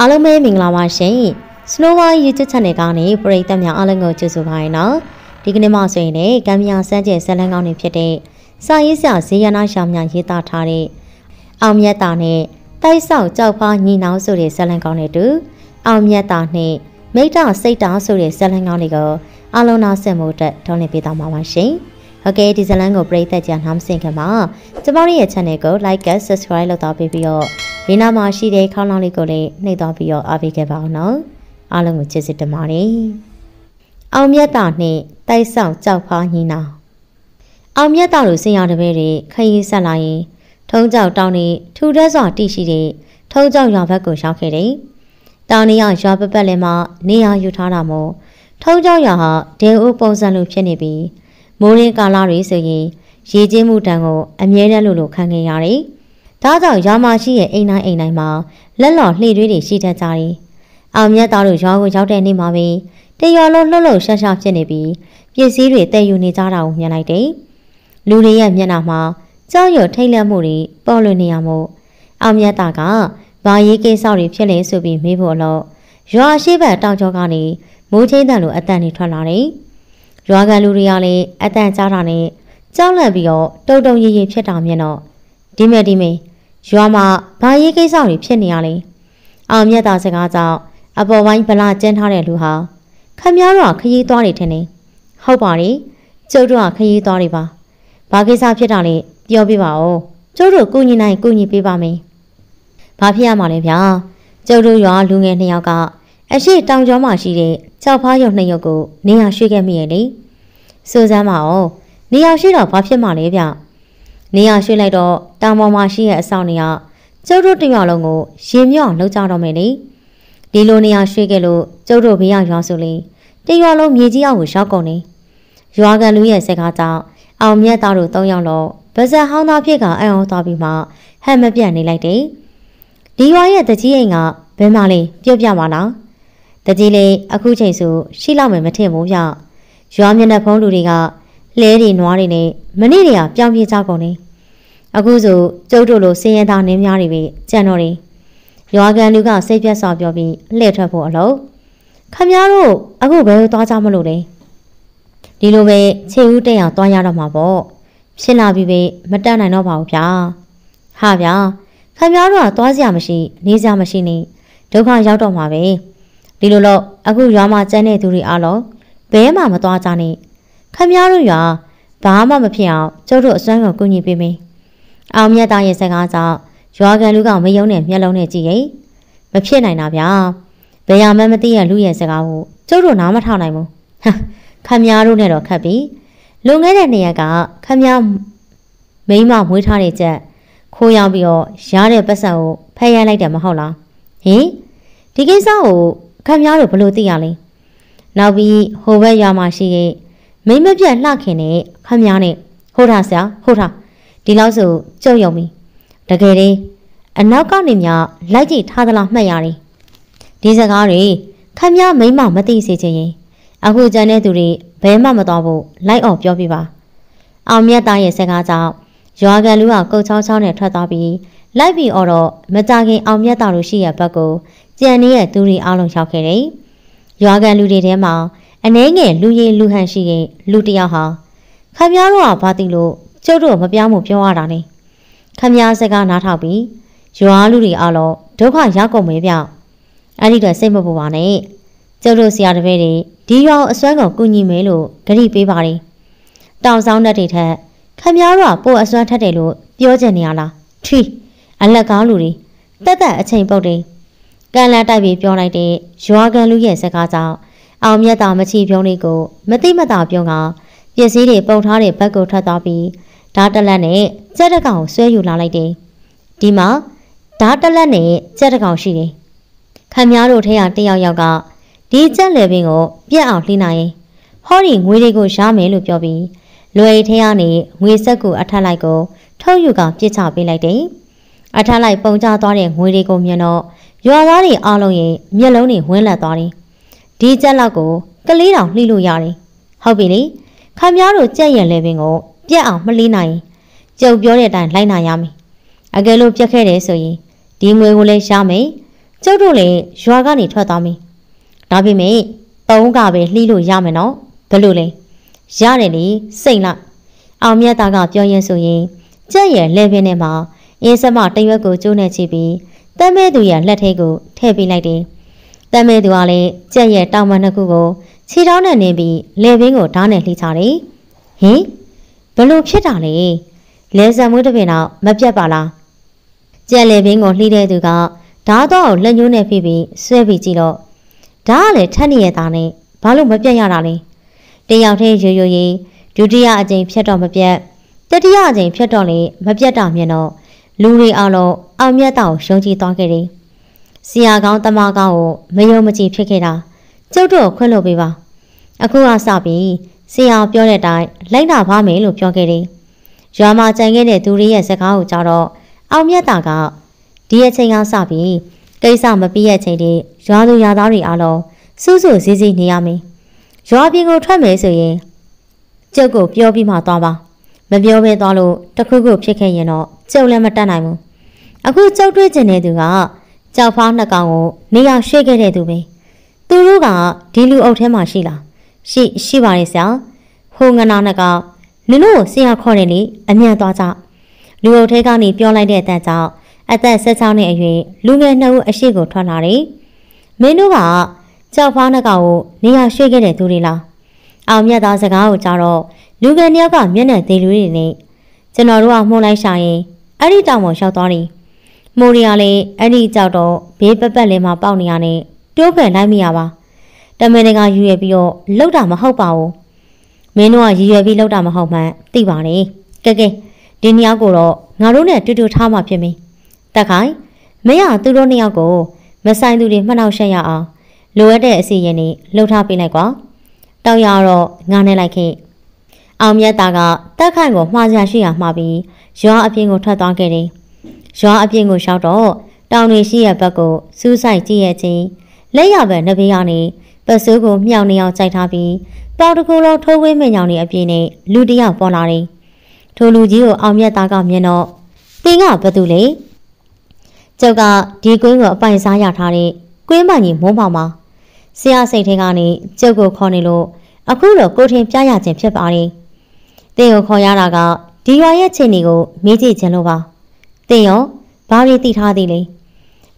အားလုံးပဲမင်္ဂလာပါရှင် Snowy YouTube Channel ကနေပရိသတ်များအားလုံးကိုကြိုဆိုပါရနော်ဒီကနေ့မှဆိုရင်လည်းကံမြာစမ်းကျဲဇလန်းကောင်းတွေဖြစ်တဲ့စာရေးဆရာဇေယနာရှာများရေးသားထားတဲ့အောင်မြတ်တာနဲ့တိုက်ဆောက်ကြောက်ဖားညီနောင်ဆိုတဲ့ဇလန်းကောင်းတွေတူအောင်မြတ်တာနဲ့မိတ္တစိတ်တာဆိုတဲ့ဇလန်းကောင်းတွေကိုအားလုံးနားဆင်မှုအတွက်ထုံးလင်းပေးသွားမှာပါရှင်ဟုတ်ကဲ့ဒီဇလန်းကိုပရိသတ်ကြနားမစင်ခင်မှာကျမတို့ရဲ့ channel ကို like and subscribe လုပ်တော့ပေးပြီးတော့ ဒီနားမှာရှိတဲ့ခေါင်းလောင်းလေးကိုလည်းနှိပ်သွားပြီးတော့အားပေးခဲ့ပါအောင်နော်အားလုံးကိုကျေးဇူးတင်ပါတယ်အောင်မြတ်တာနဲ့တိုက်ဆောင်ကြောက်ဖားညီနာအောင်မြတ်တာလိုစင်ရတဲ့ဘဲတွေခရီးဆက်လာရင်ထုံးကြောက်တောင်းနေထူတဲ့စွာတိရှိတဲ့ထုံးကြောက်ရွာဘက်ကိုရောက်ခဲ့တယ်တောင်နေရရွာပပတ်လည်းမှနေရယူထားတာမို့ထုံးကြောက်ရွာဟာဒဲဦးပုံစံလိုဖြစ်နေပြီးမိုးရင်းကာလတွေဆိုရင်ရေကျင်းမှုတန်ကိုအမြဲတမ်းလို့လို့ခံခဲ့ရတယ်။ ဒါကြောင့်ရွာမှာရှိရဲ့အိမ်တိုင်းအိမ်တိုင်းမှာလက်လော်လှေတွေတွေရှိတတ်ကြတယ်။အောင်မြတ်သားတို့ရွာကိုရောက်တဲ့နေ့မှာပဲတရွာလုံးလှုပ်လှုပ်ရှားရှားဖြစ်နေပြီးပစ္စည်းတွေတည်ယူနေကြတာကိုမြင်လိုက်တယ်။လူတွေရဲ့မျက်နှာမှာကြောက်ရွံ့ထိတ်လန့်မှုတွေပေါ်လွင်နေရမို့အောင်မြတ်သားကဘာရေးကိစ္စတွေဖြစ်လဲဆိုပြီးမေးဖို့အလို့ရွာရှိဘက်တောင်ကျောကနေမိုးချင်းတန်လိုအတန်တွေထွက်လာတယ်။ရွာကန်လူတွေကလည်းအတန်ကြားတာနဲ့ကြောက်လန့်ပြီးတော့တုံတုံရည်ရည်ဖြစ်တာမြင်တော့ဒီမဲ့ဒီမဲ့ ရွာမှာဘာရေးကိစ္စတွေဖြစ်နေရလဲအောင်မြတ်တာစကားကြောင့်အပေါ်ပိုင်းဗလာကျင်းထားတဲ့လူဟာခမည်းတော်ခရီးသွားနေထင်နေဟုတ်ပါလေကျုပ်တို့ကခရီးသွားနေပါဘာကိစ္စဖြစ်တာလဲပြောပြပါဦးကျုပ်တို့ကုညီနိုင်ကုညီပေးပါမယ်ဘာဖြစ်ရမှာလဲဗျာကျုပ်တို့ရွာလူငယ်နှစ်ယောက်ကအရှိတောင်ကျောမှာရှိတဲ့ကြောက်ဖားရုံနှစ်ယောက်ကိုနေရာရွှေ့ခဲ့မိရဲ့လေစူဇမ်းပါဦးနေရာရှိတော့ဘာဖြစ်မှလဲဗျ နေရာရွှေ့လိုက်တော့တောင်ပေါ်မှာရှိတဲ့အဆောင်နေရကျုပ်တို့တရွာလုံးကိုရေမြော့လှုပ်ကြတော့မယ်လေဒီလိုနေရာရွှေ့ခဲ့လို့ကျုပ်တို့ဘေးရရွာဆိုလေတရွာလုံးမြေကြီးအောင်ကိုရောက်ကုန်နေရွာကန်လူရဲ့စကားကြောင့်အောင်မြတ်သားတို့၃ယောက်လုံးဗဇက်ဟောင်းသားဖြစ်ကအံ့ဩသွားပြီးမှဟန်မပြတ်နေလိုက်တယ်ဒီရွာရဲ့တကြီးအိမ်ကဘယ်မှလဲပြုတ်ပြပါလားတကြီးလေးအခုချိန်ဆိုရှိလောက်မယ်မထင်ဘူးဗျရွာမျက်နှာဖုံးလူတွေက လဲတွေနွားတွေနဲ့မနေ့တည်းကပြောင်းပြေးကြကုန်နေအခုဆိုကျုပ်တို့လိုစင်းရဲသားနင်းများတွေပဲကြံတော့တယ်ရွာကန်လူကစိတ်ပြတ်စွာပြောပြီးလှည့်ထွက်ဖို့အလို့ခမများတို့အခုဘယ်လိုသွားကြမလို့လဲဒီလိုပဲခြေဦးတက်အောင်သွားရတော့မှာပေါ့ဖြစ်လာပြီပဲမတက်နိုင်တော့ပါဘူးဗျာဟာဗျာခမများတို့ကသွားစရာမရှိနေစရာမရှိနေဒုက္ခရောက်တော့မှာပဲဒီလိုတော့အခုရွာမှာကျန်းတဲ့သူတွေအားလုံးဘဲမှမသွားကြနဲ့ ခမများတို့ရွာဘာမှမဖြစ်အောင်ကျုပ်တို့အစွမ်းကိုကူညီပေးမယ်။အောင်မြတ်သားရဲ့စကားကြောင့်ရွာကန်လူကမယုံနဲ့မျက်လုံးနဲ့ကြည့်ရင်မဖြစ်နိုင်တာဗျာ။ဘယ်ရမှမသိရလူရဲ့စကားကိုကျုပ်တို့နားမထောင်နိုင်ဘူး။ဟခမများတို့နဲ့တော့ခတ်ပြီ။လွန်ခဲ့တဲ့နေ့ရက်ကခမများမိမမွေးထားတဲ့ချက်ခိုးရောက်ပြီးတော့ရတဲ့ပတ်စံကိုဖယ်ရလိုက်တယ်မဟုတ်လား။ဟင်ဒီကိစ္စကိုခမများတို့ဘယ်လိုသိရလဲ။နောက်ပြီးဟိုဘက်ရွာမှာရှိတဲ့ မိမပြတ်လှခင်နဲ့ခမများနဲ့ဟုတ်တာဆရာဟုတ်တာဒီလောက်ဆိုကြုံယုံပြီတကယ်တည်းအနောက်ကနေမြလိုက်ကြည့်ထားသလားမှတ်ရတယ်ဒီစကားတွေခမများမိမမသိစေချင်ရင်အခုကျန်တဲ့သူတွေဘဲမှမတော်ဘူးလိုက်အောင်ပြောပြပါအောင်မြတ်သားရဲ့စကားကြောင့်ရွာကန်လူကကုတ်ချောင်းချောင်းနဲ့ထွက်သွားပြီးလိုက်ပြီးအော်တော့မကြခင်အောင်မြတ်သားတို့ရှိရဘက်ကိုကြံနေတဲ့သူတွေအားလုံးရောက်ခဲ့တယ်ရွာကန်လူတွေထဲမှာ အနှဲငယ်လူရည်လူဟန်ရှိရင်လူတယောက်ဟာခမည်းတော်ကဘာသိလို့ကျုပ်တို့မပြောင်းမှုပြောရတာလေခမည်းစကားနားထောက်ပြီးရွာလူတွေအားလုံးဒုက္ခရောက်ကုန်မေးပြအဲ့ဒီတော့စိတ်မပူပါနဲ့ကျုပ်တို့ဆရာတပည့်တွေဒီရွာအစွမ်းကုန်ကူညီမယ်လို့ဂရိပေးပါတယ်တောင်ဆောင်တဲ့တွေထက်ခမည်းတော်ကပိုအစွမ်းထက်တယ်လို့ပြောချင်နေရလားထီအလက်ကားလူတွေတက်တက်အချိန်ပုတ်တယ်ကန်လန်းတိုက်ပြီးပြောလိုက်တဲ့ရွာကန်လူရဲ့စကားကြောင့် အောင်မြတ်တာမချီပြုံးလေးကိုမတိမတာပြုံးကပစ္စည်းတွေပုံထားတဲ့ဘက်ကိုထွက်သွားပြီးဓာတ်တလက်နဲ့ကြက်တကောင်ဆွဲယူလာလိုက်တယ်။ဒီမှာဓာတ်တလက်နဲ့ကြက်တကောင်ရှိတယ်။ခမည်းတော်ထဲကတယောက်ယောက်ကဒီကြက်လေပင်ကိုပြက်အောင်လှိနိုင်ရင်ဟောဒီငွေတွေကိုရမယ်လို့ပြောပြီးလွယ်ထဲကနေငွေဆက်ကိုအထက်လိုက်ကိုထုတ်ယူကပြစ်ချပေးလိုက်တယ်။အထက်လိုက်ပုံချသွားတဲ့ငွေတွေကိုမြင်တော့ရွာသားတွေအားလုံးရဲ့မျက်လုံးတွေဝင်းလက်သွားတယ်။ ဒီကြက်လောက်ကိုကလေးတောင်လှိလို့ရတယ်ဟုတ်ပြီလေခမည်းတော်ကြက်ရင်လည်းပင်ကိုပြက်အောင်မလှိနိုင်ကျုပ်ပြောတဲ့အတိုင်းလိုက်နာရမယ်အကယ်လို့ပြက်ခဲ့တယ်ဆိုရင်ဒီငွေကိုလည်းရှားမယ်ကျုပ်တို့လည်းရွာကနေထွက်သွားပြီဒါပေမဲ့သုံးကပဲလှီးလို့ရမယ်နော်ဘယ်လိုလဲရတယ်လေစိတ်လိုက်အောင်မြတ်သားကပြောရင်ဆိုရင်ကြက်ရဲ့လဲပင်ထဲမှာအင်းစမတရွက်ကိုကျိုးနေချပြီးတမ်းမဲသူရဲ့လက်ထဲကိုထည့်ပေးလိုက်တယ် တမ်းမဲသူကလည်းကြက်ရဲ့တောင်မနှစ်ခုကိုခြေထောက်နဲ့နင်းပြီးလေပင်ကိုဓာတ်နဲ့လှီးချတယ်ဟင်ဘလို့ဖြစ်တာလဲလဲဆံမွေးတစ်ပင်တော့မပြတ်ပါလားကြက်လေပင်ကိုလှီးတဲ့သူကဓာတ်တော့လက်ညှိုးနဲ့ဖိပြီးဆွဲပြီးကြည့်တော့ဓာတ်ကလည်းထက်နေရတာနဲ့ဘာလို့မပြတ်ရတာလဲတယောက်တည်းရွရွရီဒုတိယအကြိမ်ဖြတ်တော့မပြတ်တတိယအကြိမ်ဖြတ်တော့လေမပြတ်တာမြင်တော့လူတွေအလုံးအောင်မြတ်တောင်ရှုံးကြည့်သွားခဲ့တယ်။ ဆရာကောင်းတမကောင်းကိုမယုံမကြည်ဖြစ်ခဲ့တာကျုပ်တို့ခွင့်လို့ပေးပါအခုကစပြီးဆရာပြောတဲ့အတိုင်းလိုက်တာပါမယ်လို့ပြောခဲ့တယ်။ရွာမှာကြံခဲ့တဲ့သူတွေရဲ့စကားကိုကြားတော့အောင်မြတ်တာကဒီအချိန်ကစပြီးကိစ္စမပြီးရဲ့ချိန်တွေရွာသူရွာသားတွေအားလုံးစူးစူးစည်းစည်းနေရမယ်။ရွာပြင်ကိုထွက်မယ်ဆိုရင်ကျုပ်ကိုပြောပြီးမှသွားပါမပြောဘဲသွားလို့တခုခုဖြစ်ခဲ့ရင်တော့ကျုပ်လည်းမတတ်နိုင်ဘူးအခုကျုပ်တွေ့ကျင်တဲ့သူက ကြောက်ဖားနှစ်ကောင်ကိုနေရာရွှေ့ခဲ့တဲ့သူပဲသူတို့ကဒီလူအုပ်ထဲမှာရှိလားရှိရှိပါရဲ့ဆရာဟိုငနာနှစ်ကောင်နင်တို့ဆရာခေါ်တယ်လေအမြန်သွားကြလူအုပ်ထဲကနေပြောလိုက်တဲ့အတန်ကြောင့်အသက်16နှစ်အရွယ်လူငယ်နှစ်ဦးအရှိကိုထွက်လာတယ်မင်းတို့ကကြောက်ဖားနှစ်ကောင်ကိုနေရာရွှေ့ခဲ့တဲ့သူတွေလားအောင်မြတ်သားစကားကိုကြားတော့လူငယ်တယောက်ကမျက်နှာသေးလူတွေနဲ့ကျွန်တော်တို့ကမှုန်းလိုက်ရှာရင်အဲ့ဒီတောင်ပေါ်ရောက်သွားတယ်။ မိုးရီယာလည်းအဲ့ဒီကြောက်တော့ဘေးပပတ်လေးမှာပေါက်နေရနဲ့တိုးဖယ်လိုက်မိရပါ။တမန်တကယူရပြီးတော့လှုပ်တာမဟုတ်ပါဘူး။မင်းတို့ကရည်ရွယ်ပြီးလှုပ်တာမဟုတ်မှန်းသိပါတယ်။ကဲကဲဒီနှစ်ယောက်ကိုတော့ငါတို့နဲ့တူတူထားမှဖြစ်မင်း။တက်ခိုင်မင်းကသူတို့နှစ်ယောက်ကိုမဆိုင်သူတွေမှတ်နှောက်ရှက်ရအောင်လိုအပ်တဲ့အစီအရင်တွေလှုပ်ထားပေးလိုက်ကွာ။တောက်ရတော့ငါနဲ့လိုက်ခဲ့အောင်မြတ်တာကတက်ခိုင်ကိုမှားစရာရှိရမှာပြီးရွာအပြင်ကိုထွက်သွားခဲ့တယ်။ ရွာအပြင်ကိုရှောက်တော့တောင်တွေရှိရဲ့ဘက်ကိုစူးစိုက်ကြည့်ရဲ့ချင်းလက်ရပဲနှစ်ဘေးကနေပစိုးကိုမြောက်နေအောင်ကြိုက်ထားပြီးပေါတစ်ခုလုံးထိုးဝင်းမညောင်နေအပြင်းနဲ့လူတယောက်ပေါ်လာတယ်။ထိုလူကြီးကိုအောင်မြတ်သားကမြင်တော့တင်းကဘာတူလဲ။ကျုပ်ကဒီကွင်းကိုအပိုင်စားရထားတဲ့ကွင်းမကြီးမိုးပေါင်ပါဆရာစိတ်ထဲကနေကျုပ်ကိုခေါ်နေလို့အခုတော့ကိုထင်ပြရခြင်းဖြစ်ပါတယ်။တင်ကိုခေါ်ရတာကဒီရွာရဲ့ချင်းတွေကိုမေးကြည့်ခြင်းလို့ပါ တင်ရောဘာတွေသိထားသေးလဲ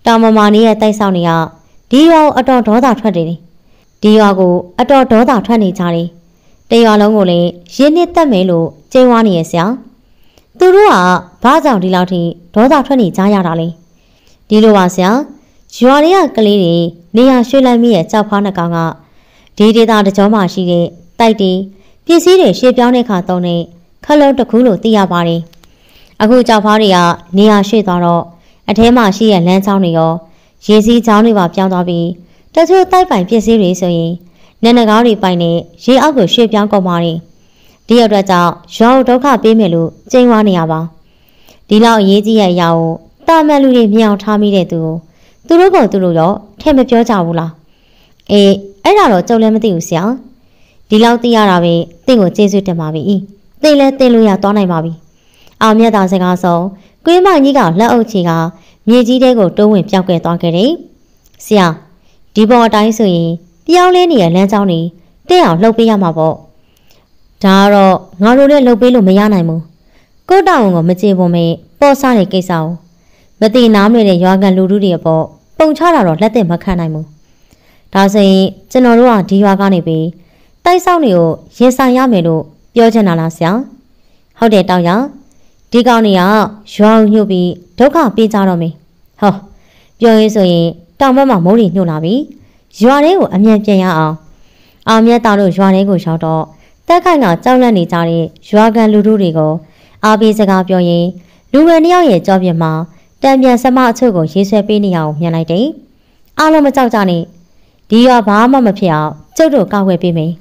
တောင်မမာနေရဲ့တိုက်ဆောင်တွေကဒီရွာကိုအတော်ဒေါသထွက်တယ်ဒီရွာကိုအတော်ဒေါသထွက်နေကြတယ်တရွာလုံးကိုလည်းရင်းနှစ်တက်မယ်လို့ကျင်းဝါနေရဲ့ဆရာသူတို့ကဘာကြောင့်ဒီလောက်ထိဒေါသထွက်နေကြရတာလဲဒီလိုပါဆရာရွာတွေကကလေးတွေနေရာရွှေ့လိုက်မိရဲ့ကြောက်ဖားနှကောင်ကဒီဒေတာတကြောမှရှိတဲ့တိုက်တီပစ္စည်းတွေရှေ့ပြောင်းတဲ့ခါသုံးတဲ့ခလုံးတစ်ခုလို့သိရပါတယ်။ အခုကြောက်ဖားတွေကနေရာရွှေ့သွားတော့အထဲမှာရှိတဲ့လမ်းကြောင်းတွေရောရေစီးကြောင်းတွေပါပြောင်းသွားပြီးတချို့တိုက်ပိုင်ပစ္စည်းတွေဆိုရင်နန္ဒကားတွေပိုင်နေရေအောက်ကိုရွှေ့ပြောင်းကုန်ပါတယ်။ဒီအတွက်ကြောင့်ရောဒုက္ခပေးမယ်လို့ကြိမ်ဝါနေရပါ။ဒီလောက်အရေးကြီးတဲ့အရာကိုတာမန်လူတွေမြင်အောင်ထားမိတဲ့သူကိုသူတို့ကသူတို့ရောထဲမပြောကြဘူးလား။အေးအဲ့ဒါတော့ကြုံလည်းမသိဘူးဆရာ။ဒီလောက်သိရတာပဲတင့်ကိုကျေးဇူးတင်ပါပြီ။သိလဲသိလို့ရသွားနိုင်ပါပြီ။ အောင်မြတ်သာစကားဆုံးကွင်းမကြီးကလက်အုပ်ချီကမြေကြီးတဲကိုတိုးဝင်ပြောက်ခဲ့သွားခဲ့တယ်။ဆရာဒီပေါ်အတိုင်းဆိုရင်ပြောင်းလဲနေတဲ့လမ်းကြောင်းတွေတဲ့အောင်လှုပ်ပေးရမှာပေါ့။ဒါကတော့ငါတို့လည်းလှုပ်ပေးလို့မရနိုင်ဘူး။ကိုတောင်ကမကြေပွန်မေပေါ်စားတဲ့ကိစ္စကိုမတိနားမနေတဲ့ရွာကန်လူထုတွေပေါ့ပုံချတာတော့လက်သက်မခံနိုင်ဘူး။ဒါဆိုရင်ကျွန်တော်တို့ကဒီရွာကနေပြီးတိုက်ဆောက်တွေကိုရင်ဆိုင်ရမယ်လို့ပြောချင်တာလားဆရာဟုတ်တယ်တောင်ရ ဒီကောင်တွေကရွာညှို့ပြီးဒုက္ခပေးကြတော့မယ်ဟောပြောရင်းဆိုရင်တောင်ဘက်မှာမိုးတွေညှို့လာပြီရွာတွေကိုအမြန်ပြန်ရအောင်အောင်မြတ်သားတို့ရွာတွေကိုရောက်တော့တက်ခိုင်ကကြောက်လန့်နေကြတဲ့ရွာကန်လူတို့တွေကိုအားပေးစကားပြောရင်းလူငယ်နှစ်ယောက်ရဲ့ကြောပြမှာတံပြန်စမအချို့ကိုရေးဆွဲပေးနေအောင်မြင်လိုက်တယ်အားလုံးမကြောက်ကြနဲ့ဒီရွာဘာမှမဖြစ်အောင်ကျုပ်တို့ကောက်ွယ်ပေးမယ်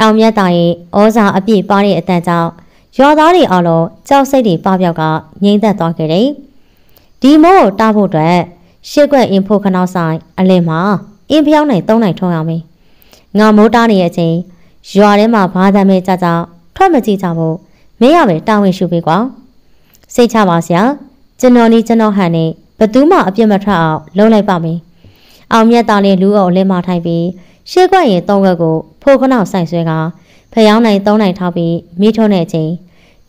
အောင်မြတ်သားရဲ့ဩဇာအပြည့်ပါတဲ့အတန်ကြောင့် ရွာသားတွေအလုံးကြောက်စိတ်တွေပပျောက်ကငြိမ့်သက်သွားခဲ့တယ်။ဒီမိုးကိုတားဖို့အတွက်ရှစ်ခွက်အင်ဖို့ခနောက်ဆိုင်အလင်မှာအင်းဖျောင်းနိုင်သုံးနိုင်ထုံးရမယ်။ငါမိုးတားနေတဲ့အချိန်ရွာထဲမှာဘာသာမဲကြကြထွက်မကြည့်ကြဘူး။မင်းရပဲတာဝန်ရှုပေးကွာ။စိတ်ချပါစရာကျွန်တော်နီးကျွန်တော်ဟန်နေဘသူမှအပြစ်မထွက်အောင်လုပ်လိုက်ပါမယ်အောင်မြတ်သားလေးလူအုပ်လဲမထိုင်ပြီးရှေ့ကွက်ရင်သုံးခွက်ကိုဖိုးခနောက်ဆိုင်ဆွဲကဖျောင်းနိုင်သုံးနိုင်ထောက်ပြီးမိထုံးတဲ့အချိန်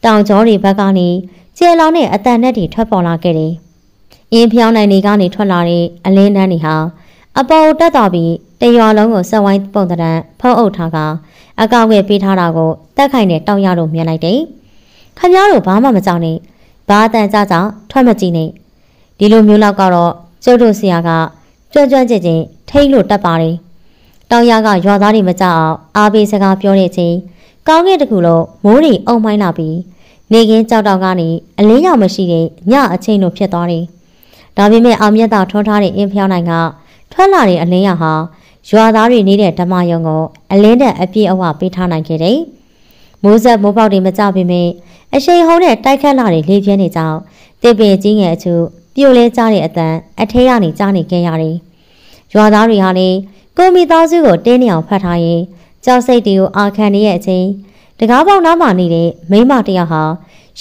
တောင်ကျောတွေဘက်ကနေကျဲလောင်တဲ့အတန်နဲ့တွေထွက်ပေါ်လာခဲ့တယ်။အင်းဖျောင်းနိုင်တွေကနေထွက်လာတဲ့အလင်းတန်းတွေဟာအပေါ်တက်သွားပြီးတရွာလုံးကိုဆက်ဝိုင်းပုံတံဖုံးအုပ်ထားကအကောက်ွယ်ပေးထားတာကိုတက်ခိုင်နဲ့တောက်ရလို့မြင်လိုက်တယ်။ခမည်းတော်ဘာမှမကြောက်နဲ့။ဘာအတန်ကြကြထွက်မကြည့်နဲ့။ဒီလိုမျိုးလောက်ကတော့ကျုပ်တို့ဆရာကကြွကြွကြင်ကြင်ထိတ်လို့တက်ပါတယ်။တောင်ရကရွာသားတွေမကြအောင်အားပေးစကားပြောတဲ့ချိန် ကောင်းကင်တကူလုံးမိုးတွေအုံမိုင်းလာပြီးနေကင်းကြောက်တောင်ကနေအလင်းရောင်မရှိတဲ့ညအချိန်လိုဖြစ်သွားတယ်။ဒါပေမဲ့အောင်မြတ်သာထွန်းထားတဲ့အင်းဖျောင်းနိုင်ကထွက်လာတဲ့အလင်းရောင်ဟာရွာသားတွေနေတဲ့ဓမ္မယုံကိုအလင်းတဲ့အပြည့်အဝပေးထားနိုင်ခဲ့တယ်။မိုးဆက်မိုးပေါက်တွေမကြပေမဲ့အရှိန်ဟုန်တဲ့တိုက်ခတ်လာတဲ့လေပြင်းတွေကြောင့်တစ်ပင်ကြီးငယ်အချို့ပြိုလဲကြတဲ့အတန်အထဲကနေကြားနေခဲ့ရတယ်။ရွာသားတွေဟာလည်းကိုမီသားစုကိုတင်းနေအောင်ဖတ်ထားရင် ကြောက်စိတ်တွေကိုအာခံနေတဲ့အချိန်တကားပေါက်နားမှာနေတဲ့မိမတယောက်ဟာ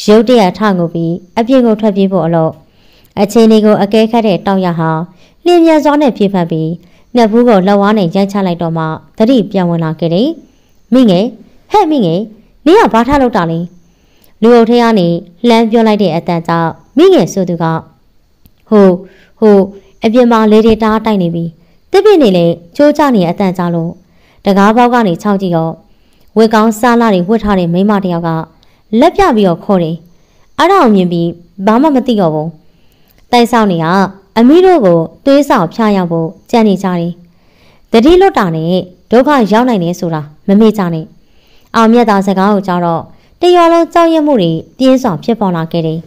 ရုတ်တရက်ထငုပ်ပြီးအပြင်ကိုထွက်ပြေးဖို့အလို့အချင်းလေးကိုအကဲခတ်တဲ့တောက်ရဟာလျင်မြန်စွာနဲ့ပြေးဖက်ပြီးနှက်ဘူးကိုလက်ဝါးနဲ့ရိုက်ချလိုက်တော့မှသတိပြန်ဝင်လာခဲ့တယ်။မိငယ်ဟဲ့မိငယ်နင်ကဘာထားလို့တာလဲလူအုပ်ထဲကနေလှမ်းပြောလိုက်တဲ့အတန်ကြောင့်မိငယ်ဆိုသူကဟိုဟိုအပြင်မှာလေတွေတားတိုက်နေပြီတစ်ပြည့်နေလေချိုးချနေတဲ့အတန်ကြောင့်လို့ တကားပေါက်ကနေခြောက်ကြည့်တော့ဝက်ကောင်းစားလာတွေဝှက်ထားတဲ့မိမတယောက်ကလက်ပြပြီးတော့ခေါ်တယ်အဲ့ဒါအောင်မြင်ပြီးဘာမှမသိတော့ဘူးတိုက်ဆောင်နေကအမီးတို့ကိုသွေးဆောင်ဖျားရောက်ဖို့ကြံနေကြတယ်တတိလွတ်တာနဲ့ဒုက္ခရောက်နိုင်တယ်ဆိုတာမမေ့ကြနဲ့အောင်မြတ်သားစကားကိုကြားတော့တရော်လုံးကြောက်ရွံ့မှုတွေပြင်းစွာဖြစ်ပေါ်လာခဲ့တယ်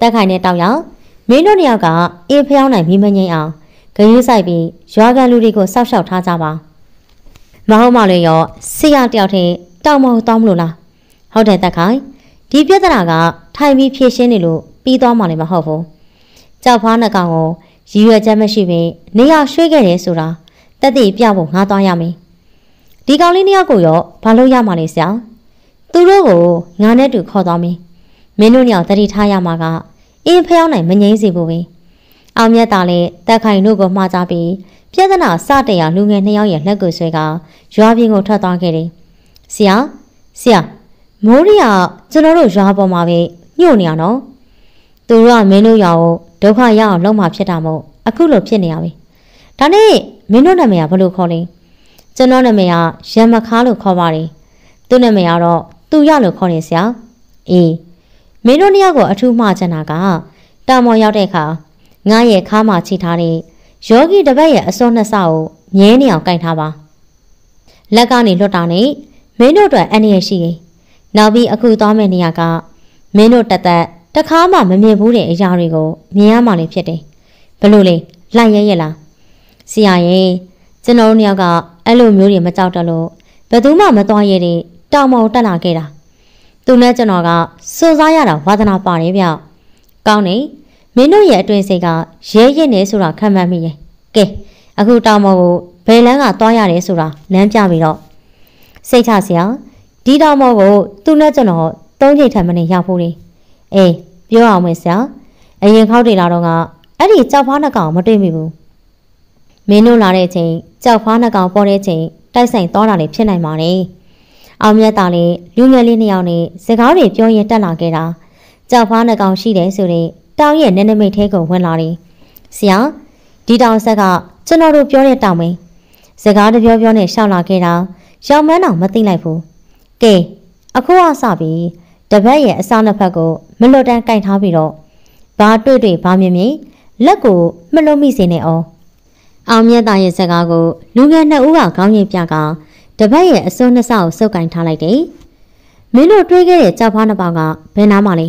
တက်ခိုင်တဲ့တောက်ရောက်မင်းတို့နှစ်ယောက်ကအေးဖျောင်းနိုင်မိမငိမ့်အောင်ဂရုစိုက်ပြီးရွာကန်လူတွေကိုစောက်ရှောက်ထားကြပါ မဟုတ်မှလည်းရောဆရာတယောက်ထင်းတောင်းမဟုတ်တောင်းမလို့လားဟုတ်တယ်တက်ခိုင်ဒီပြဿနာကထိုင်ပြီးဖြေရှင်းနေလို့ပြီးသွားမှလည်းမဟုတ်ဘူးကြောက်ဖားနှကောင်ကိုရည်ရွယ်ချက်မရှိဘဲနေရာရွှေ့ခဲ့တယ်ဆိုတာတက်တည်ပြဖို့ငါသွားရမယ်ဒီကောင်လေးနှစ်ယောက်ကိုရောဘာလို့ရမှာလဲဆရာသူတို့ကိုငါနဲ့တူခေါ်သွားမယ်မင်းတို့ညောင်တတိထားရမှာကအင်းဖျောင်းနိုင်မငိမ့်စေဖို့ပဲ အောင်မြတ်တာလည်းတက်ခိုင်တို့ကိုမှားကြပြီးပြဿနာစတရလူငယ်နှစ်ယောက်ရဲ့လက်ကိုဆွဲကရွာပြင်ကိုထွက်သွားခဲ့တယ်ဆရာဆရာမိုးရီကကျွန်တော်တို့ရွာပေါ်မှာပဲညှို့နေရနော်သူတို့ကမင်းတို့ရွာကိုဒုက္ခရအောင်လုပ်မှဖြစ်တာမို့အခုလိုဖြစ်နေရပြီဒါနဲ့မင်းတို့နာမည်ကဘယ်လိုခေါ်လဲကျွန်တော်နာမည်ကရံမခါလို့ခေါ်ပါတယ်သူ့နာမည်ကတော့သူရလို့ခေါ်နေဆရာအေးမင်းတို့နှစ်ယောက်ကိုအထူးမှားချင်တာကတာမော်ရောက်တဲ့အခါ ငါရဲ့ခါမှာချိထားတဲ့ယောဂီတပတ်ရဲ့အစောနှစ်ဆကိုမြဲနေအောင်ကင်ထားပါလက်ကနေလွတ်တာနဲ့မင်းတို့အတွက်အန္တရာယ်ရှိရင်နောက်ပြီးအခုသွားမယ့်နေရာကမင်းတို့တသက်တခါမှမမြင်ဘူးတဲ့အရာတွေကိုမြင်ရမှလည်းဖြစ်တယ်ဘလို့လဲလိုက်ရဲရလားဆရာရဲ့ကျွန်တော်တို့နှစ်ယောက်ကအဲ့လိုမျိုးတွေမကြောက်တလို့ဘယ်သူမှမသွားရတဲ့တောင်မောင်တက်လာခဲ့တာသူနဲ့ကျွန်တော်ကစွန့်စားရတာဝါသနာပါတယ်ဗျကောင်းနေ မင်းတို့ရဲ့အတွင်စိတ်ကရဲရစ်နေဆိုတာခံမှန်းမိရဲ့ကဲအခုတောင်မောင်ကိုဘယ်လန်းကသွားရတယ်ဆိုတာလမ်းပြပြီးတော့စိတ်ချစရာဒီတောင်မော်ကိုသူနဲ့ကျွန်တော်သုံးချိန်ထပ်မနေရောက်ဖို့လေအေးပြောအောင်မယ်ဆရာအရင်ခောက်တွေလာတော့ကအဲ့ဒီကြောက်ဖားနှကောင်မတွေ့မိဘူးမင်းတို့လာတဲ့ချိန်ကြောက်ဖားနှကောင်ပေါ်တဲ့ချိန်တိုက်ဆိုင်သွားတာလေဖြစ်နိုင်ပါတယ်အောင်မြတ်တာလေလူငယ်လေးနှစ်ယောက်နဲ့စကားတွေပြောရင်တက်လာခဲ့တာကြောက်ဖားနှကောင်ရှိတယ်ဆိုတဲ့ တောင်ရဲ့နည်းနမိတ်ထဲကိုဝင်လာတယ်ဆရာဒီတောင်ဆက်ကကျွန်တော်တို့ပြောတဲ့တောင်မင်းစကားတပြောပြောနဲ့ရှောက်လာခဲ့တာရောင်မန်းအောင်မသိလိုက်ဘူးကဲအခုအစပြီတပတ်ရဲ့အစားနှစ်ဖက်ကိုမလွတ်တမ်းကင်ထားပြီးတော့ဘာတွေ့တွေ့ဘာမြင်မြင်လက်ကိုမလွတ်မိစေနဲ့အောင်အောင်မြတ်သားရဲ့စကားကိုလူငယ်နှစ်ဦးကခေါင်းရည်ပြကတပတ်ရဲ့အစွန်းနှစ်ဆကိုစုပ်ကင်ထားလိုက်တယ်မင်းတို့တွေးခဲ့တဲ့ကြောက်ဖားနှစ်ပေါက်ကဘယ်နားမှလဲ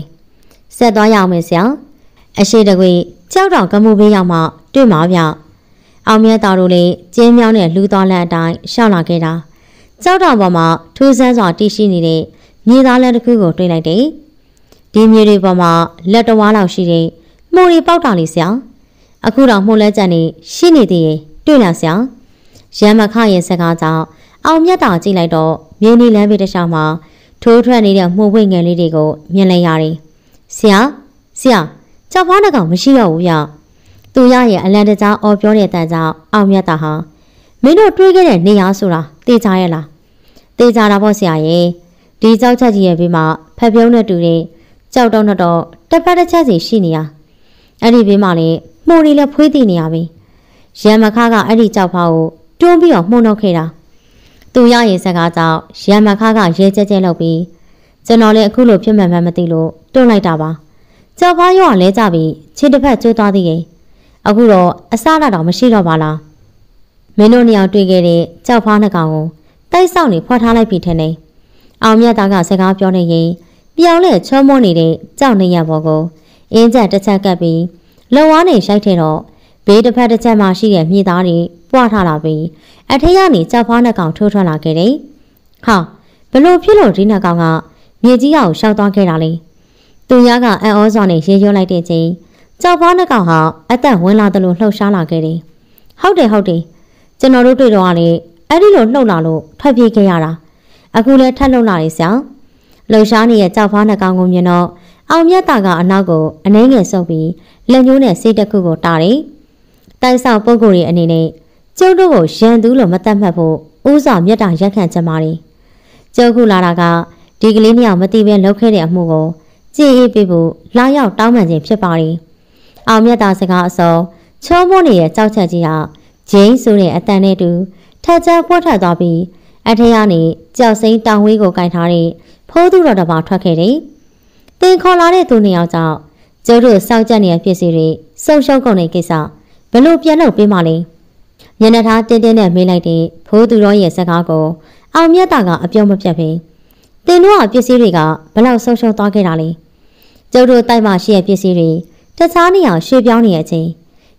ဆက်သွားရအောင်မယ်ဆရာ အရှိတကွေကြောက်တော်ကမှုပေးရောက်မှတွေ့မှာဗျအောင်မြတ်သားတို့လည်းကျင်းမြောင်းတဲ့လူသွားလန့်အတိုင်းရှောက်လာခဲ့တာကြောက်တော်ပေါ်မှာထူးဆန်းစွာတည်ရှိနေတဲ့မြေသားလမ်းတစ်ခုကိုတွေ့လိုက်တယ်။ဒီမြေတွေပေါ်မှာလက်တော်ဝါလောက်ရှိတဲ့မှုတွေပေါက်တာလေးဆရာ။အခုတော့မှုလဲကြံနေရှိနေသေးရဲ့တွေ့လားဆရာ။ရမ်းမခရဲ့စကားကြောင့်အောင်မြတ်တာကြည့်လိုက်တော့မြေနီလမ်းဘေးတစ်လျှောက်မှာထိုးထွက်နေတဲ့မှုဝိတ်ငယ်လေးတွေကိုမြင်လိုက်ရတယ်။ဆရာဆရာ ကြောက်ဖားနှကောင်မရှိတော့ဘူးဗျ။တသူရရဲ့အလံတကြားအော်ပြောတဲ့တန်ကြောင့်အောင်မြတ်တာဟာမင်းတို့တွေးခဲ့တဲ့နေရာဆိုတာသိကြရဲ့လားသိကြတာပေါ့ဆရာရဲ့ဒီကြောက်ချက်ကြီးရဲ့ဘေးမှာဖက်ပြုံးနဲ့တူတဲ့ကြောက်တော့တော့တစ်ဖက်တစ်ချက်စီရှိနေရအဲ့ဒီဘေးမှာလေမှုန်ရီလည်းဖွေးတည်နေရပြီရံမခါကအဲ့ဒီကြောက်ဖောက်ကိုတွန်းပြီးတော့မှုန်နှုတ်ခဲ့တာသူရရဲ့စကားကြောင့်ရံမခါကရဲကြဲကြဲလုပ်ပြီးကျွန်တော်လည်းအခုလိုဖြစ်မှန်မှန်မသိလို့တွန်းလိုက်တာပါ ကြောက်ဖားရောလဲကြပြီးခြေတစ်ဖက်ကျိုးသွားသေးရဲ့အခုတော့အစားလာတော့မရှိတော့ပါလားမင်းတို့နှစ်ယောက်တွေ့ခဲ့တဲ့ကြောက်ဖားနှစ်ကောင်ကိုတိုက်ဆောက်နေဖွက်ထားလိုက်ပြီထင်တယ်အောင်မြတ်သားကစကားပြောနေရင်ပြောင်းလဲချောမောနေတဲ့ကြောက်နေရပေါ်ကိုအင်းချက်တစ်ချက်ကပ်ပြီးလုံဝါးနေရှိုက်ထဲတော့ဘေးတစ်ဖက်တစ်ချက်မှရှိတဲ့မြေသားတွေပွားထားလာပြီးအထက်ကနေကြောက်ဖားနှစ်ကောင်ထိုးထွက်လာခဲ့တယ်။ဟာဘလို့ဖြစ်လို့ဒီနှစ်ကောင်ကမြေကြီးအောင်ရှောက်သွားခဲ့တာလေ။ သူရကအံ့ဩစွာနဲ့ရေရွလိုက်တဲ့ချိန်ကြောက်ဖားနှစ်ကောင်ဟာအသက်ဝင်လာတယ်လို့လှုပ်ရှားလာခဲ့တယ်။ဟုတ်တယ်ဟုတ်တယ်ကျွန်တော်တို့တွေ့တော့ကလေအဲ့ဒီလိုလှုပ်လာလို့ထွက်ပြေးခဲ့ရတာ။အခုလည်းထပ်လှုပ်လာနေဆောင်။လှုပ်ရှားနေတဲ့ကြောက်ဖားနှစ်ကောင်ကိုမြင်တော့အောင်မြတ်တာကအနောက်ကိုအနှဲငယ်ဆုပ်ပြီးလက်ညှိုးနဲ့စိတ်တစ်ခုကိုတာတယ်။တိုက်ဆောက်ပုံကိုယ်ရဲ့အနေနဲ့ကျုပ်တို့ကိုရန်သူလို့မတတ်မှတ်ဖို့ဥစွာမြတ်တာရက်ခံချင်ပါတယ်။ကျုပ်ခုလာတာကဒီကလေးနှစ်ယောက်မတိပဲလုပ်ခဲ့တဲ့အမှုကို ကြည်အေးပေးဖို့လာရောက်တောင်းပန်ခြင်းဖြစ်ပါတယ်။အောင်မြတ်တာစကားအစုံချောမောနေတဲ့ကြောက်ချက်ကြီးဟာဂျိန်းဆိုတဲ့အတန်နဲ့တူထက်ချပွက်ထက်သွားပြီးအထက်ကနေကြောက်စိမ့်တောင်ဝေးကိုကင်ထားတဲ့ဖိုးသူတော်တစ်ပါးထွက်ခဲ့တယ်။တင်ခေါ်လာတဲ့သူနှစ်ယောက်ကြောင့်ကျုပ်တို့စောက်ကြနေတဲ့ဖြစ်စီတွေစုံရှုံကုန်တဲ့ကိစ္စဘလို့ပြန်လုပ်ပေးမှလဲ။ညနေသားတင်းတင်းနဲ့မေးလိုက်တဲ့ဖိုးသူတော်ရဲ့စကားကိုအောင်မြတ်တာကအပြောမပြတ်ပဲ။တင်တို့ကပစ္စည်းတွေကဘလောက်ဆုံးရှုံးသွားခဲ့တာလဲ။ ကျုပ်တို့တိုက်မှာရှိတဲ့ပစ္စည်းတွေတခြားနေရာရွှေ့ပြောင်းနေတဲ့အချိန်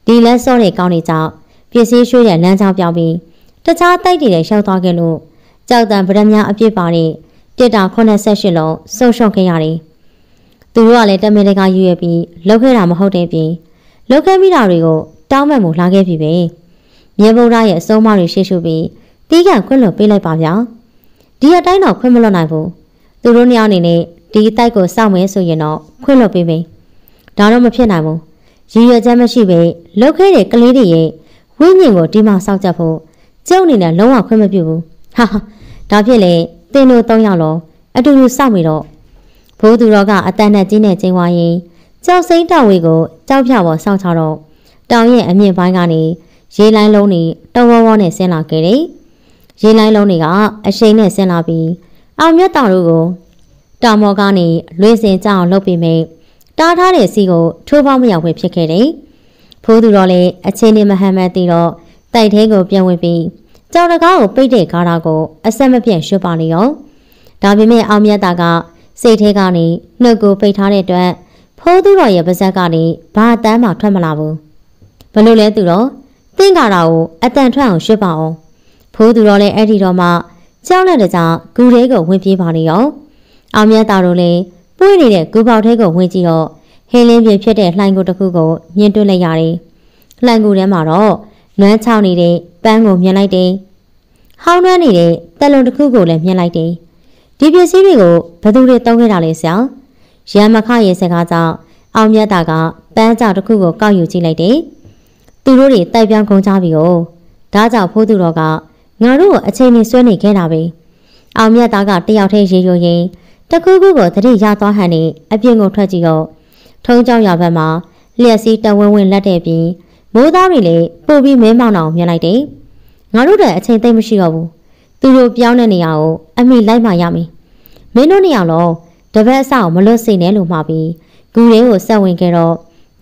ဒီလက်စောတဲ့ကောင်းတွေကြောင့်ပစ္စည်းရွှေ့တဲ့လမ်းကြောင်းပြောင်းပြီးတခြားတိုက်တွေလည်းရှောက်သွားခဲ့လို့ကြောက်တံဗရမ ्या အပြစ်ပါတဲ့တစ်တာ88လုံးဆုံးရှုံးခဲ့ရတယ်။သူတို့ကလည်းတမင်တကာရွေ့ပြီးလောက်ခဲ့တာမဟုတ်တဲ့ပြင်လောက်ခဲ့မိတာတွေကိုတောင်းမှန်မှုလာခဲ့ပြီပဲ။မြေဗုဒ္ဓရဲ့အဆုံးအမတွေရှေ့ရှုပြီးတီးကံခွင့်လွှတ်ပေးလိုက်ပါဗျာ။ဒီအတိုင်းတော့ခွင့်မလွှတ်နိုင်ဘူး။သူတို့နှစ်ယောက်အနေနဲ့ ဒီတိုက်ကိုစောင့်မယ်ဆိုရင်တော့ခွင့်လွှတ်ပေးမယ်။ဒါတော့မဖြစ်နိုင်ဘူး။ရည်ရွယ်ချက်မရှိပဲလောက်ခဲ့တဲ့ကလေးတွေရဲ့ဝိညာဉ်ကိုဒီမှာစောင့်ကြဖို့ကျုပ်အနေနဲ့လုံးဝခွင့်မပြုဘူး။ဟာဟာဒါဖြစ်လေတင်းတို့၃ယောက်လုံးအတူတူစောင့်ပြီးတော့ဘိုးသူတော်ကအတန်နဲ့ကြီးနဲ့ကျင်းဝါရင်ကြောက်စိမ့်တောင်ဝေကိုကြောက်ဖြပေါ်စောင့်ချတော့တောင်ရဲ့အမြင့်ပိုင်းကနေရေလိုင်းလုံးတွေတဝဝနဲ့ဆင်းလာခဲ့တယ်။ရေလိုင်းလုံးတွေကအရှိန်နဲ့ဆင်းလာပြီးအောင်မြတ်တောင်တို့ကို တာမော်ကနေလွေးစင်ကြအောင်လုပ်ပြီးမိတားထားတဲ့စီကိုထိုးပေါင်းမရောက်ပဲဖြစ်ခဲ့တယ်။ဖိုးသူတော်လည်းအချင်းနေမဟန်မသိတော့တိုက်သေးကိုပြန်ဝင်ပြီးကြောင်တကားကိုပိတ်တဲ့ကားတာကိုအဆက်မပြတ်ရွှတ်ပါလေရောဒါပေမဲ့အောင်မြတ်တာကစိတ်ထဲကနေနှုတ်ကိုပိတ်ထားတဲ့အတွက်ဖိုးသူတော်ရဲ့ပါဇက်ကနေဘာတမ်းမှထွက်မလာဘူးဘလို့လဲသူတော်တင့်ကာတာကိုအတန်ထွက်အောင်ရွှတ်ပါအောင်ဖိုးသူတော်လည်းအဲ့ဒီတော့မှကြောက်လက်တကြဂူထဲကိုဝင်ပြေးပါလေရော အောင်မြတ်တာတို့လည်းပွေးနေတဲ့ဂူပေါက်ထဲကိုဝင်ကြည့်တော့ဟင်းလင်းပြဖြစ်တဲ့လှိုင်ကိုတစ်ခုကိုမြင်တွေ့လိုက်ရတယ်လှိုင်ကူထဲမှာတော့လွမ်းချောင်းနေတဲ့ပန်းကိုမြင်လိုက်တယ်။ဟောင်းနှွမ်းနေတဲ့တက်လုံတစ်ခုကိုလည်းမြင်လိုက်တယ်။ဒီပစ္စည်းတွေကိုဘသူတွေတုံးခဲ့တာလဲဆရာ။ရံမခရဲ့စကားကြောင့်အောင်မြတ်တာကပန်းကြောက်တစ်ခုကိုကောက်ယူကြည့်လိုက်တယ်။သူတို့တွေတိုက်ပြောင်းကုန်ကြပြီ哦။ဒါကြောင့်ဖိုးသူတော်ကငါတို့ကိုအချိန်မီဆွဲနေခဲ့တာပဲ။အောင်မြတ်သားကတယောက်တည်းရေရိုရင် တခုခုကိုတတိရသွားဟန်နေအပြင်ကိုထွက်ကြည့်တော့ထုံးကြောင်ရဘက်မှာလျှက်စီးတဝင်းဝင်းလက်တဲ့ပြီးမိုးသားတွေလည်းပို့ပြီးမဲမောင်အောင်မြင်လိုက်တယ်။ငါတို့တည်းအချိန်သိမ့်မရှိတော့ဘူး။သူတို့ပြောင်းတဲ့နေရာကိုအမိလိုက်မှရမယ်။မင်းတို့နေရာလုံးတပတ်အဆောက်မလွတ်စေနဲ့လို့မှာပြီးဂူရင်းကိုဆက်ဝင်ခဲ့တော့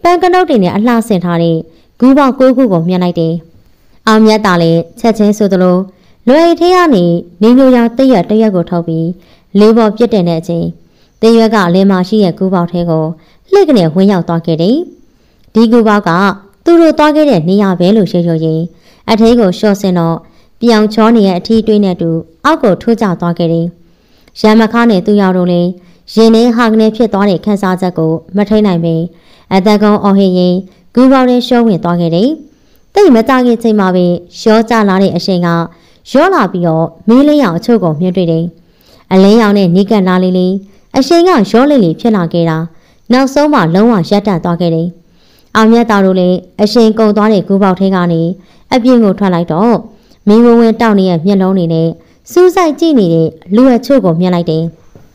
ပန်းကနုတ်တွေနဲ့အလှဆင်ထားတဲ့ဂူပေါက်ကိုးခုကိုမြင်လိုက်တယ်။အောင်မြတ်တာလည်းချက်ချင်းဆိုသလိုလွယ်ထဲကနေနေမျိုးရောင်တရက်တရက်ကိုထုတ်ပြီး လေးပေါ်ပြစ်တင်တဲ့အချိန်တရွက်ကလင်းမရှိရဲ့ကူပေါက်ထဲကိုလှစ်ကနေဝင်ရောက်သွားခဲ့တယ်။ဒီကူပေါက်ကသူတို့သွားခဲ့တဲ့နေရာပဲလို့ရှင်းရရင်အထဲကိုရှော့စင်တော့ပြောင်ချောနေရဲ့အထီးတွေးနဲ့တူအောက်ကိုထိုးကျသွားခဲ့တယ်။ရံမခါနဲ့သူရောက်တော့လေရင်ထဲဟာကနေဖြစ်သွားတဲ့ခန်းစားချက်ကိုမထိန်နိုင်ပေအသက်ကောင်အော်ဟစ်ရင်ဂူပေါင်းနဲ့ရှော့ဝင်သွားခဲ့တယ်။တိတ်မကြခင်ချိန်မှာပဲရောကြလာတဲ့အချိန်ကရောလာပြီးတော့မင်းလေးရောင်အချို့ကိုမြင်တွေ့တယ်။ အလင်းရောင်နဲ့နီးကပ်လာလေးလေးအချိန်ကရောလေးလေးဖြစ်လာခဲ့တာနောက်ဆုံးမှလုံးဝရပ်တန့်သွားခဲ့တယ်။အောင်မြတ်သားတို့လည်းအရှင်ကုံသွားတဲ့ဂူပေါက်ထဲကနေအပြင်ကိုထွက်လိုက်တော့မင်းဝဝင်းတောက်နေတဲ့မျက်လုံးတွေနဲ့စူးစိုက်ကြည့်နေတဲ့လူအချို့ကိုမြင်လိုက်တယ်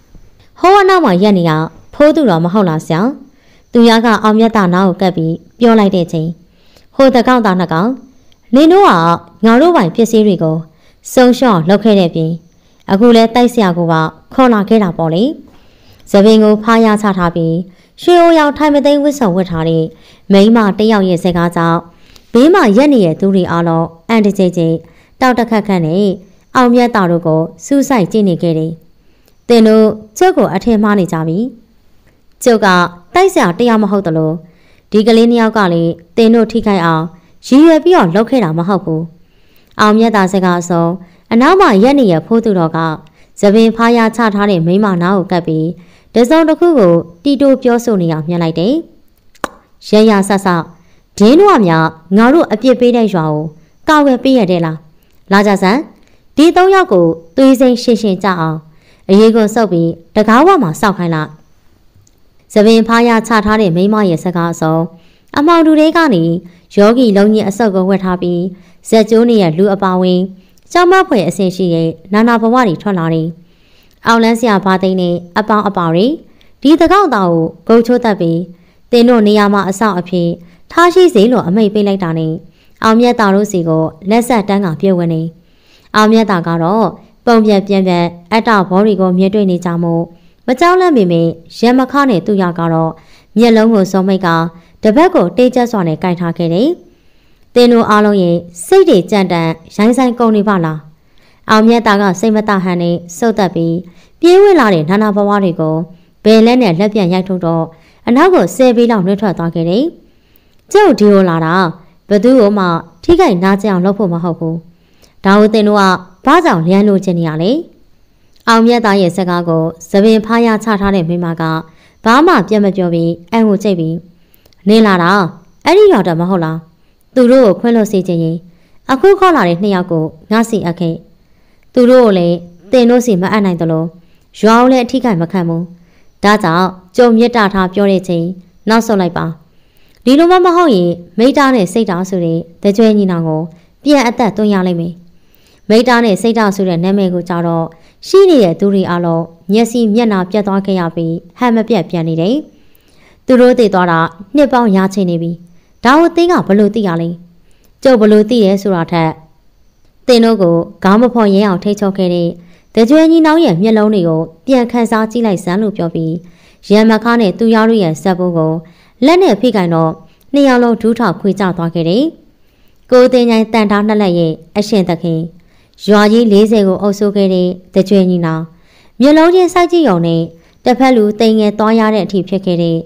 ။ဟောအနောက်မှာရက်နေတာဖိုးသူတော်မဟုတ်လားဆရာ။သူရကအောင်မြတ်သားနားကိုကပ်ပြီးပြောလိုက်တဲ့ချိန်ဟိုတကောက်သားနှစ်ကောင်နင်တို့ကငါတို့ပိုင်ပစ္စည်းတွေကိုစုံရှော့လောက်ခဲ့တဲ့ပြင် အခုလဲတိုက်ဆရာကခေါ်လာခဲ့တာပေါ့လေ။သပင်ကိုဖားရချထားပြီးရွှေအိုရောင်ထိုင်မသိမ်းဝတ်ဆောင်ဝတ်ထားတဲ့မိန်းမတယောက်ရဲ့စကားကြောင့်ဘေးမှာရက်နေတဲ့သူတွေအားလုံးအန်တကြိကြိတောက်တခတ်ခတ်နဲ့အောင်မြတ်တာတို့ကိုစူးစိုက်ကြည့်နေခဲ့တယ်။တင်တို့ကျုပ်ကိုအထင်မှားနေကြပြီ။ကျုပ်ကတိုက်ဆရာတရားမဟုတ်တလို့ဒီကလေးနှစ်ယောက်ကလည်းတင်တို့ထိခိုက်အောင်ရည်ရွယ်ပြီးတော့လှုပ်ခဲ့တာမဟုတ်ဘူး။အောင်မြတ်တာစကားအစုံ အနောက်မှာရက်နေရဖိုးသူတော်ကသပင်ဖားရချထားတဲ့မိမနာကိုကပ်ပြီးတစုံတစ်ခုကိုတီတိုပြောဆိုနေအောင်မြင်လိုက်တယ်။ရရဆဆဒင်းတို့ကမြငါတို့အပြစ်ပေးတဲ့ရွာကိုကာဝယ်ပေးရတဲ့လား။လာကြစမ်းဒီသုံးယောက်ကိုသွေးစိမ့်ရှင်းရှင်းကြအောင်အရေးကိုစုပ်ပြီးတကားဝမှာစောက်ခိုင်းလိုက်။သပင်ဖားရချထားတဲ့မိမရဲ့စကားအစုံအမောင်တူတွေကနေယောဂီလုံးကြီးအဆုတ်ကိုဝတ်ထားပြီးဇက်ကျိုးနေရလူအပါဝင် ကျောင်းမဖွယ်အဆင်ရှိရဲ့နာနာဘဝတွေထွက်လာတယ်။အောင်လန်းဆရာဘာသိန်းနဲ့အပေါင်းအပါတွေဒီတကောက်သားကိုဂုတ်ချိုးတက်ပြီးတင်းတို့နေရာမှာအဆောက်အဖြစ်ထားရှိစေလို့အမိတ်ပေးလိုက်တာနဲ့အောင်မြတ်တာတို့စီကိုလက်ဆက်တန်းကပြေဝင်နေအောင်မြတ်တာကတော့ပုံပြက်ပြန်ပြန်အတ္တဘောရီကိုမြင်တွေ့နေကြမှုမကြောက်လန့်မိမိရမခနဲ့သူရကတော့မျက်လုံးကိုစုံမိတ်ကတပတ်ကိုတေးကျစွာနဲ့ကြိုက်ထားခဲ့တယ်။ တင်းတို့အားလုံးရဲ့စိတ်တွေကြံ့တန်ရိုင်းဆိုင်ကုန်နေပါလား။အောင်မြတ်တာကစိတ်မတဟန်နဲ့စုတ်သက်ပြီးပြေးဝင်လာတဲ့နာနာဘဝတွေကိုဘယ်လက်နဲ့လက်ပြန်ရိုက်ထုတ်တော့အနောက်ကိုဆဲပြီးလောက်နှွှထွက်သွားခဲ့တယ်။ကျုပ်ဒီလိုလာတာဘသူ့ကိုမှထိခိုက်နာကျအောင်လုပ်ဖို့မဟုတ်ဘူး။ဒါဝတင်တို့ကဘာကြောင့်လျမ်းလို့ခြင်းနေရလဲ။အောင်မြတ်သားရဲ့စကားကိုသပင်ဖားရချထားတဲ့မိမကဘာမှပြန်မပြောပြီးအံကိုကြိတ်ပြီးနေလာတာအဲ့ဒီရောက်တယ်မဟုတ်လား။ သူတို့ကိုခွင့်လို့စေချင်ရင်အခုခေါ်လာတဲ့နှစ်ယောက်ကိုငါစီအပ်ခဲ့။သူတို့ကိုလည်းတင်တို့စီမအပ်နိုင်သလိုရွာကိုလည်းအထိခိုက်မခံဘူး။ဒါကြောင့်ကြုံမြတ်တာထားပြောတဲ့ချိန်နောက်ဆုတ်လိုက်ပါဒီလိုမှမဟုတ်ရင်မိတာနဲ့စိတ်တာဆိုတဲ့တကြွညီနောင်ကိုပြန်အသက်သွင်းရလိမ့်မယ်မိတာနဲ့စိတ်တာဆိုတဲ့နာမည်ကိုကြတော့ရှိနေတဲ့သူတွေအလုံးမျက်စိမျက်နှာပြတ်သွားခဲ့ရပြီးဟန်မပြတ်ပြန်နေတယ်သူတို့တည်သွားတာနှစ်ပေါင်းရာချင်နေပြီ ဒါဝသိန်းကဘလို့သိရလဲကျုပ်ဘလို့သိရဲဆိုတာထက်တင်တို့ကိုခေါင်းမဖော်ရဲအောင်ထိတ်ချုပ်ခဲ့တဲ့တကြွညီနောင်ရဲ့မျက်လုံးတွေကိုပြန်ခန်းစားကြည့်လိုက်စမ်းလို့ပြောပြီးရံမခါနဲ့သူရတို့ရဲ့ဇက်ဘိုးကိုလက်နဲ့ဖိကင်တော့နှစ်ယောက်လုံးဒူးထောက်ခွေကျသွားခဲ့တယ်။ကိုတင်ញိုင်တန်ထားနှစ်လက်ရဲ့အရှင်သခင်ရွာကြီး40ကိုအုပ်စိုးခဲ့တဲ့တကြွညီနောင်မျက်လုံးချင်းစိုက်ကြည့်ုံနဲ့တစ်ဖက်လူတိမ်ငယ်သွားရတဲ့အထိဖြစ်ခဲ့တဲ့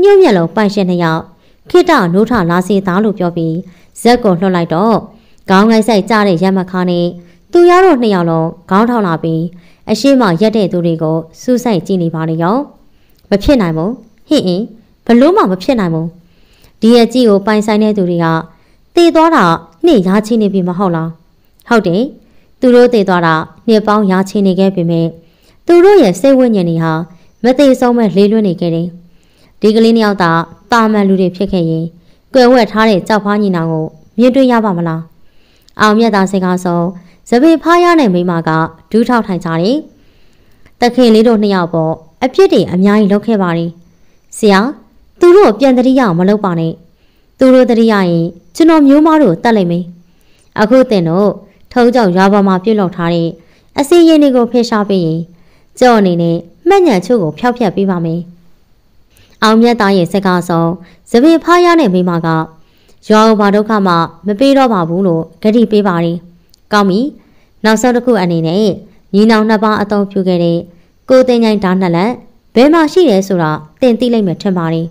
ညှို့မျက်လုံးပိုင်ရှင်နှစ်ယောက် ခိတနိုးထလာစီသားလို့ပြောပြီးဇက်ကိုလွှတ်လိုက်တော့ခေါင်းငိုက်ဆိုင်ကြတဲ့ရမခါနဲ့သူရတော့နှစ်ယောက်လုံးခေါင်းထောင်လာပြီးအရှိမရက်တဲ့သူတွေကိုစူးစိုက်ကြည့်နေပါလေရောမဖြစ်နိုင်ဘူးဟင့်အင်းဘလို့မှမဖြစ်နိုင်ဘူးဒီရဲ့ကြီးကိုပိုင်ဆိုင်တဲ့သူတွေကတည်သွားတာနှစ်ရာချင်းနေပြီမဟုတ်လားဟုတ်တယ်သူတို့တည်သွားတာနှစ်ပေါင်းရာချင်းနေခဲ့ပြီမဲ့သူတို့ရဲ့စိတ်ဝိညာဉ်တွေဟာမသေးဆုံးမဲ့လေးလွတ်နေခဲ့တယ်ဒီကလေးနှစ်ယောက်သာ တာမန်လူတွေဖြစ်ခဲ့ရင်ကွယ်ဝက်ထားတဲ့ကြောက်ဖားညီနောင်ကိုမြင်တွေ့ရပါမလားအောင်မြတ်သားစကားဆုံးဇပေဖားရတဲ့မိမကဒူးထောက်ထိုင်ကြတယ်တခင်လေးတို့နှစ်ယောက်ပေါ့အပြစ်တွေအများကြီးလုပ်ခဲ့ပါတယ်ဆရာသူတို့ပြန်တတိယမလုပ်ပါနဲ့သူတို့တတိယရင်ကျွန်တော်မျိုးမတို့တတ်လိုက်မယ်အခုတင်တော့ထုံးကြောင်ရွာပေါ်မှာပြုတ်လောက်ထားတဲ့အစီရင်တွေကိုဖေရှားပေးရင်ကြော့အနေနဲ့မှတ်ညံချို့ကိုဖျောက်ဖျက်ပေးပါမယ် အောင်မြတ်သားရဲ့စကားဆုံးဇပေဖားရတဲ့မိမကရွာဘာဒုက္ခမှမပေးတော့ပါဘူးလို့ဂတိပေးပါတယ်ကောင်းပြီနောက်ဆုံးတစ်ခုအနေနဲ့ညီနောင်နှစ်ပါးအသုံးပြုခဲ့တဲ့ကိုတင်ញိုင်ဓာတ်နှစ်လက်ဘယ်မှာရှိတယ်ဆိုတာတင်သိလိုက်မှထင်ပါတယ်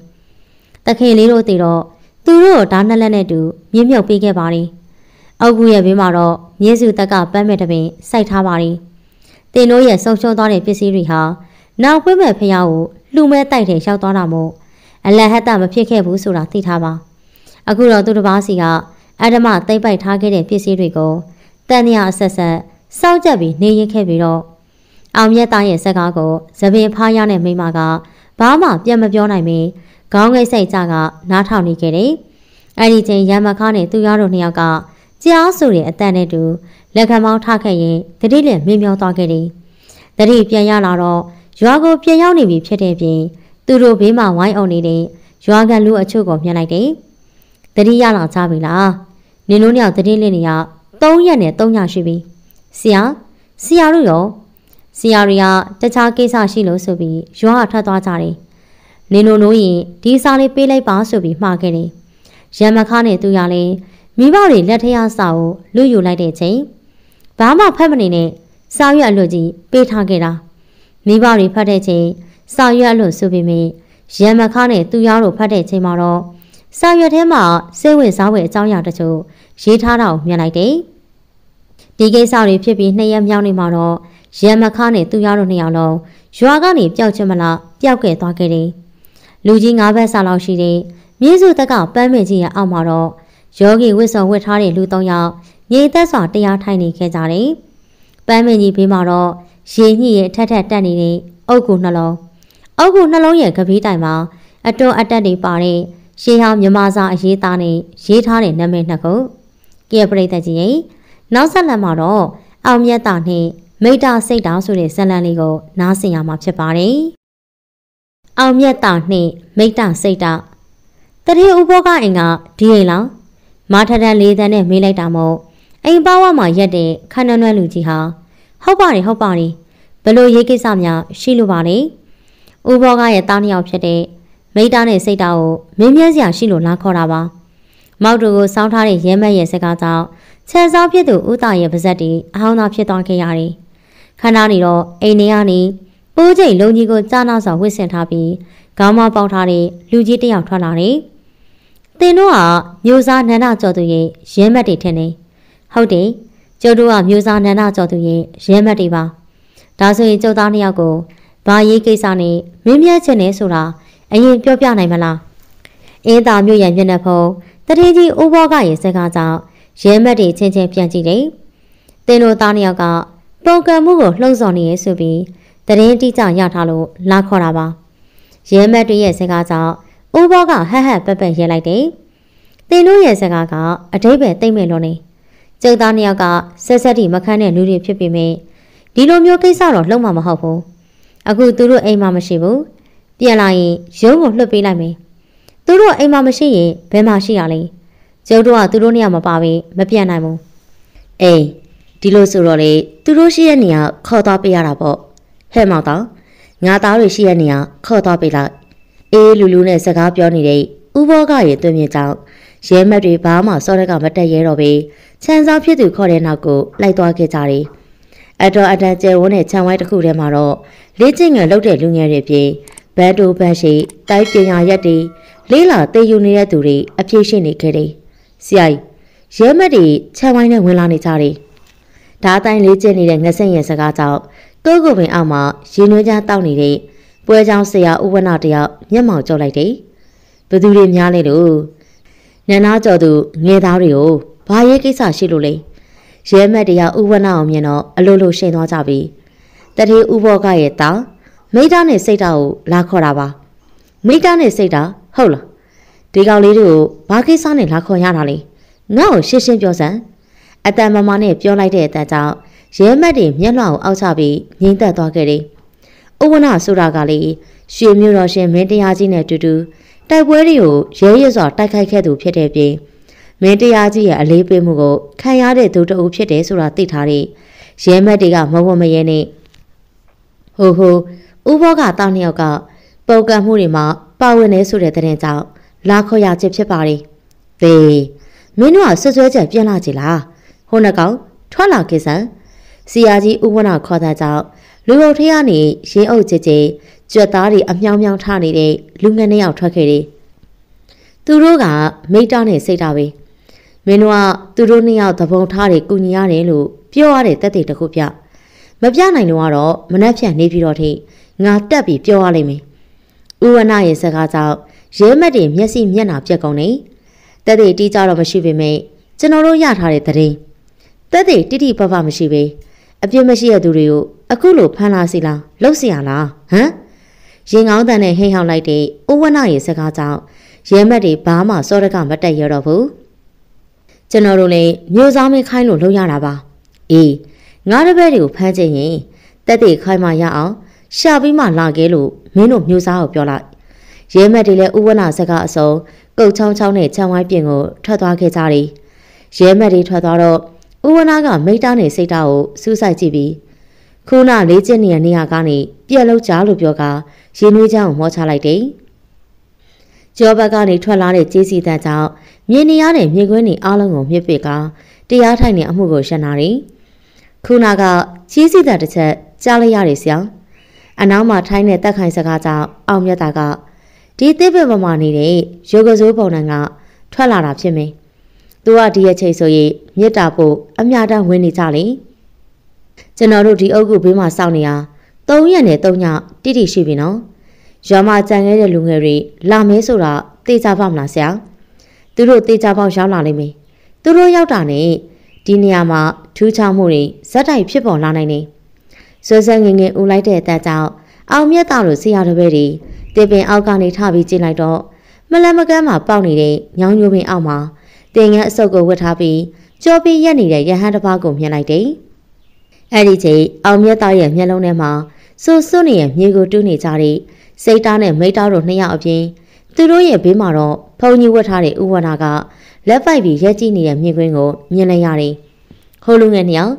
တခင်လေးတို့တည်တော့သူတို့ဓာတ်နှစ်လက်နဲ့တူမြင်းမြုပ်ပေးခဲ့ပါတယ်အောက်ကူရဲ့ဘေးမှာတော့မြင်းစုတက်ကပန်းမဲ့တပင်စိုက်ထားပါတယ်တင်တို့ရဲ့ဆုံးရှုံးသွားတဲ့ပစ္စည်းတွေဟာနောက်ဖွင့်မဲ့ဖျားကို လှူမဲတိုက်တယ်ရောက်သွားတာမို့အလဟတ်တမဖြစ်ခဲ့ဘူးဆိုတာသိထားပါအခုတော့သူတစ်ပါးစီကအဓမ္မသိမ့်ပိုက်ထားခဲ့တဲ့ပစ္စည်းတွေကိုတန်မြအဆက်ဆက်စောက်ကြပ်ပြီးနေရင်ခဲ့ပြီးတော့အောင်မြတ်သားရဲ့စကားကိုသပင်ဖားရတဲ့မိမကဘာမှပြန်မပြောနိုင်မင်းခေါင်းငိတ်စိတ်ကြကနားထောင်နေခဲ့တယ်။အဲဒီချိန်ရမခါနဲ့သူရတို့နှစ်ယောက်ကကြားဆိုတဲ့အတန်နဲ့တူလက်ခံမောင်းထခဲ့ရင်တတိလည်းမြင်မြောသွားခဲ့တယ်။တတိပြန်ရလာတော့ ရွာကိုပြန်ရောက်နေပြီဖြစ်တဲ့ပြင်သူတို့ဘေးမှာဝိုင်းအောင်နေတဲ့ရွာကန်လူအချို့ကိုမြင်လိုက်တယ်။တတိရလာကြပြီလား။နင်တို့ညောင်တတိလင်းနေရ3ရက်နဲ့3ညရှိပြီ။ဆရာဆရာတို့ရောဆရာတွေကတခြားကိစ္စရှိလို့ဆိုပြီးရွာကထွက်သွားကြတယ်။နင်တို့နိုးရင်ဒီစားလေးပေးလိုက်ပါဆိုပြီးမှားခဲ့တယ်။ရံမခါနဲ့သူရလဲမိဘတွေလက်ထရစာကိုလူယူလိုက်တဲ့ချိန်ဘာမှဖတ်မနေနဲ့စာရွက်အလွတ်ကြီးပေးထားခဲ့တာ မိဘတွေဖတ်တဲ့ချိန်စာရွက်အလွတ်ဆိုပေမဲ့ရံမခါနဲ့သူရတို့ဖတ်တဲ့ချိန်မှာတော့စာရွက်ထဲမှာစိတ်ဝင်စားဖွယ်အကြောင်းအရာတချို့ရေးထားတာကိုမြင်လိုက်တယ်။ဒီကိစ္စတွေဖြစ်ပြီးနှစ်ရက်မြောက်နေမှာတော့ရံမခါနဲ့သူရတို့နှစ်ယောက်လုံးရွာကနေပျောက်ချင်မလားပျောက်ခဲ့သွားခဲ့တယ်။လူကြီးငါးဘက်စာလောက်ရှိတဲ့မြေစုတက်ကပန်းမဲ့ကြီးရဲ့အောက်မှာတော့ယောဂီဝစ်စုံဝစ်ထားတဲ့လူသုံးယောက်ငြိမ်သက်စွာတရားထိုင်နေခဲ့ကြတယ်။ပန်းမင်းကြီးဘေးမှာတော့ ရေညှိရဲ့ထက်ထက်တက်နေတဲ့အုတ်ကူနှလုံးအုတ်ကူနှလုံးရဲ့ကပီးတိုင်မှာအတွန်းအတက်တွေပါတဲ့ရှေးဟောင်းမြမစာအရေးသားနဲ့ရေးထားတဲ့နာမည်နှစ်ခုကဲပရိသတ်ကြီးရဲ့နောက်ဆက်လက်မှာတော့အောင်မြတ်တာနဲ့မိတ္တစိတ်တာဆိုတဲ့ဇာတ်လမ်းလေးကိုနားဆင်ရမှာဖြစ်ပါတယ်။အောင်မြတ်တာနဲ့မိတ္တစိတ်တာတတိဥဘောကအိမ်ကဒီအိမ်လားမာထထန်လေးတန်းနဲ့မေးလိုက်တာမို့အိမ်ပါဝါမှာရက်တဲ့ခန်းနွမ်းနွမ်းလူကြီးဟာ ဟုတ်ပါတယ်ဟုတ်ပါတယ်ဘလို့ရေးကိစ္စများရှိလို့ပါလေဥဘောကရဲ့တားနှစ်ယောက်ဖြစ်တဲ့မိသားနဲ့စိတ်တာကိုမင်းမြန်းစရာရှိလို့လာခေါ်တာပါမောက်တူကိုစောင်းထားတဲ့ရဲမက်ရဲ့စကားကြောင့်ဆန်ဆောင်ဖြစ်သူဦးတာရဲ့ပါဇက်တီအဟောင်းသားဖြစ်သွားခဲ့ရတယ်ခဏနေတော့အိမ်ထဲကနေပိုးချိန်လုံကြီးကိုကြားနာစွာဝစ်ဆင်ထားပြီးခေါင်းမပေါက်ထားတဲ့လူကြီးတစ်ယောက်ထွက်လာတယ်သင်တို့ကမျိုးစားနန္ဒကျော်သူရဲ့ရဲမက်တွေထင်နေဟုတ်တယ် ကျုပ်တို့ကမျိုးစားနန္ဒကျော်သူရဲ့ရဲမက်တွေပါဒါဆိုရင်ကျုပ်သားနှစ်ယောက်ကိုဘာရေးကိစ္စနဲ့မင်းမြတ်ချင်နေဆိုတာအရင်ပြောပြနိုင်မလားအင်းသားမျိုးရံမျက်နှာဖုံးတတိကြီးအိုးဘောကရဲ့စကားကြောင့်ရဲမက်တွေချင်းချင်းပြန်ကြည့်တယ်သင်တို့သားနှစ်ယောက်ကပုံကံမှုကိုလှုံ့ဆော်နေရဆိုပြီးတရင်တိကျရထားလို့လာခေါ်တာပါရဲမက်တွေရဲ့စကားကြောင့်ဦးဘောကဟက်ဟက်ပက်ပက်ရဲလိုက်တယ်။တင်တို့ရဲ့စကားကအတိတ်ပဲတိတ်မဲ့လို့နေ။ ကျုပ်သားနှစ်ယောက်ကဆက်ဆက်တီမခန်းတဲ့လူတွေဖြစ်ပေမဲ့ဒီလိုမျိုးကိစ္စတော့လုံးဝမဟုတ်ဘူး။အခုသူတို့အိမ်မှာမရှိဘူး။ပြန်လာရင်ရုံးကိုလွှတ်ပေးလိုက်မယ်။သူတို့အိမ်မှာမရှိရင်ဘယ်မှာရှိရလဲ။ကျုပ်တို့ကသူတို့နေရာမပါဘဲမပြန်နိုင်ဘူး။အေးဒီလိုဆိုတော့လေသူတို့ရှိတဲ့နေရာခေါ်သွားပေးရတာပေါ့။ဟဲ့မောင်တောင်ငါသားတွေရှိတဲ့နေရာခေါ်သွားပေးလိုက်အေးလူလူနဲ့စကားပြောနေတဲ့ဥဘောကရဲ့တွင်မြင့်ကြောင့် ရဲမက်တွေဘာမှစောရကမတက်ရဲတော့ပဲခြံစားဖြစ်သူခေါ်တဲ့နောက်ကိုလိုက်သွားခဲ့ကြတယ်။အတော်အတန်ကျဲဝန်းတဲ့ခြံဝိုင်းတစ်ခုထဲမှာတော့လေးချင်းငယ်လုတ်တဲ့လူငယ်တွေပြေဘတ်တိုဘတ်ရှိတိုက်ပညာရက်တွေလေးလာတေယူနေတဲ့သူတွေအပြည့်ရှိနေခဲ့တယ်။ဆရာကြီးရဲမက်တွေခြံဝိုင်းနဲ့ဝင်လာနေကြတယ်။ဓာအတိုင်းလေးကျနေတဲ့ငဆက်ရဲ့စကားကြောင့်တိုးကိုပင်အောက်မှာရင်နွေးကြားတောက်နေတဲ့ပွဲချောင်းဆရာဥဝနတယောက်မျက်မှောင်ကြောက်လိုက်တယ်။ဘသူတွေများလဲလို့ နန္နာကျော်သူငယ်သားတွေကိုဘာရေးကိစ္စရှိလို့လဲ။ရဲမက်တယောက်ဥဝနအောင်မြင်တော့အလိုလိုရှိန်သွားကြပြီ။တတိဥဘောကရဲ့တာမိသားနဲ့စိတ်တာကိုလာခေါ်တာပါ။မိသားနဲ့စိတ်တာဟုတ်လား။ဒီကောင်လေးတွေကိုဘာကိစ္စနဲ့လာခေါ်ရတာလဲ။ငါ့ကိုရှင်းရှင်းပြောစမ်း။အတန်မမနဲ့ပြောလိုက်တဲ့အတန်ကြောင့်ရဲမက်တွေမျက်နှာကိုအောက်ချပြီးငိမ့်သက်သွားခဲ့တယ်။။ဥဝနဆိုတာကလေရွှေမျိုးတော်ရှင်မင်းတရားကြီးနဲ့တူတူ တိုက်ပွဲတွေကိုရဲရဲစွာတိုက်ခိုက်ခဲ့သူဖြစ်တဲ့ပြင်မင်းတရားကြီးရဲ့အလေးပေးမှုကိုခံရတဲ့သူတအုပ်ဖြစ်တယ်ဆိုတာသိထားတဲ့ရဲမက်တွေကမဝမရဲနဲ့ဟိုဟိုဥဘောကတောင်းနှစ်ယောက်ကပုံကံမှုတွေမှာပါဝင်နေဆိုတဲ့တဲ့ကြောင့်လာခေါ်ရခြင်းဖြစ်ပါလေ။သေမင်းတို့ကဆွဆွဲချက်ပြင်းလာကြလား။ဟိုနှကောင်ထွက်လာခဲ့စမ်းစီယာကြီးဥဝနခေါ်တဲ့ကြောင့်လူအုပ်ထဲကနေရင်းအုပ်ကြကြ ကြွက်သားတွေအမြောင်မြောင်ထနေတဲ့လူငယ်နှစ်ယောက်ထွက်ခဲ့တယ်။သူတို့ကမိတာနဲ့စိတ်တာပဲ။မင်းတို့ကသူတို့နှစ်ယောက်သဘုံထားတွေကုညီရတယ်လို့ပြောရတဲ့တက်တဲ့တခုပြ။မပြနိုင်တော့ကတော့မနှက်ဖြန်နေပြီးတော့ထိငါတက်ပြီးပြောရလိမ့်မယ်။ဥဝနရဲ့စကားကြောင့်ရဲမက်တွေမျက်စိမျက်နှာပြက်ကုန်နေ။တက်တဲ့တီးကြတော့မရှိပေမဲ့ကျွန်တော်တို့ရထားတဲ့သတင်းတက်တဲ့တိတိပပမရှိပဲ။အပြစ်မရှိတဲ့သူတွေကိုအခုလိုဖမ်းလာစီလားလှုပ်เสียလားဟမ် ရင်ကောင်းတန်နဲ့ဟိမ့်ဟောက်လိုက်တဲ့ဥဝနရဲ့စကားကြောင့်ရဲမက်တွေဘာမှစောရကမတက်ရတော့ဘူးကျွန်တော်တို့လည်းမျိုးစားမင်းခိုင်းလို့လုပ်ရတာပါအေးငါတပည့်တွေကိုဖမ်းချင်ရင်တက်တဲ့ခိုင်းမှရအောင်ရှာပြီးမှလာခဲ့လို့မင်းတို့မျိုးစားကိုပြောလိုက်ရဲမက်တွေလည်းဥဝနစကားအစုံကုတ်ချောင်းချောင်းနဲ့ခြံဝိုင်းပြင်ကိုထွက်သွားခဲ့ကြတယ်ရဲမက်တွေထွက်သွားတော့ဥဝနာကမိတားနဲ့စိတ်တာကိုစူးစိုက်ကြည့်ပြီးခုနလေးကျင်းနေတဲ့နေရာကနေပြက်လောက်ကြလို့ပြောက ရင်းနှွေးချောင်းမောချလိုက်တယ်။ကျောဘက်ကနေထွက်လာတဲ့ကြေးစီတန်းကြောင့်မြင်နေရတဲ့မြေခွင်းတွေအားလုံးကိုမြစ်ပစ်ကတရားထိုင်နေအမှုကိုရှင်းလာတယ်။ခုနကကြေးစီတန်းတစ်ချက်ကြားလိုက်ရတယ်ဆရာ။အနောက်မှာထိုင်းတဲ့တက်ခိုင်စကားကြောင့်အောင်မြတ်တာကဒီသစ်ပင်ပေါ်မှာနေတဲ့ရုပ်ကစိုးပုံနှံကထွက်လာတာဖြစ်မယ်။သူကဒီရဲ့ချိန်ဆိုရင်မြစ်တာဖို့အမြတမ်းဝင်နေကြလေကျွန်တော်တို့ဒီအုပ်စုဘေးမှာစောင့်နေရ ၃ရက်နဲ့၃ညတိတိရှိပြီနော်ရွာမှာကြံခဲ့တဲ့လူငယ်တွေလာမဲဆိုတာတေချာပေါက်မလားဆရာသူတို့တေချာပေါက်ရောက်လာလိမ့်မယ်သူတို့ရောက်တာနဲ့ဒီနေရာမှာထူးခြားမှုတွေဇက်တိုက်ဖြစ်ပေါ်လာနိုင်နေဆွဲဆဲငငယ်ဦးလိုက်တဲ့အတက်ကြောင့်အောင်မြတ်တော်လို့ဆရာတော်ပဲတွေတေပင်အောက်ကနေထပြီးကျင်းလိုက်တော့မလမကန်းမှာပေါက်နေတဲ့ညောင်ညိုပင်အောက်မှာတင်ငန်းအစုပ်ကိုဝတ်ထားပြီးကြောပြီးရက်နေတဲ့ရဟန်းတစ်ပါးကိုမြင်လိုက်တယ်။အဲ့ဒီချိန်အောင်မြတ်သားရဲ့မျက်လုံးထဲမှာ စိုးစွနေရဲ့မြေကိုတူးနေကြတဲ့စိတ်သားနဲ့မိသားတို့နှစ်ယောက်အပြင်သူတို့ရဲ့ဘေးမှာတော့ဖုန်ကြီးဝတ်ထားတဲ့ဥဝနာကလက်ပိုက်ပြီးရက်ကြည့်နေတဲ့မြင်ကွင်းကိုမြင်လိုက်ရတယ်။ဟိုလူငယ်နှစ်ယောက်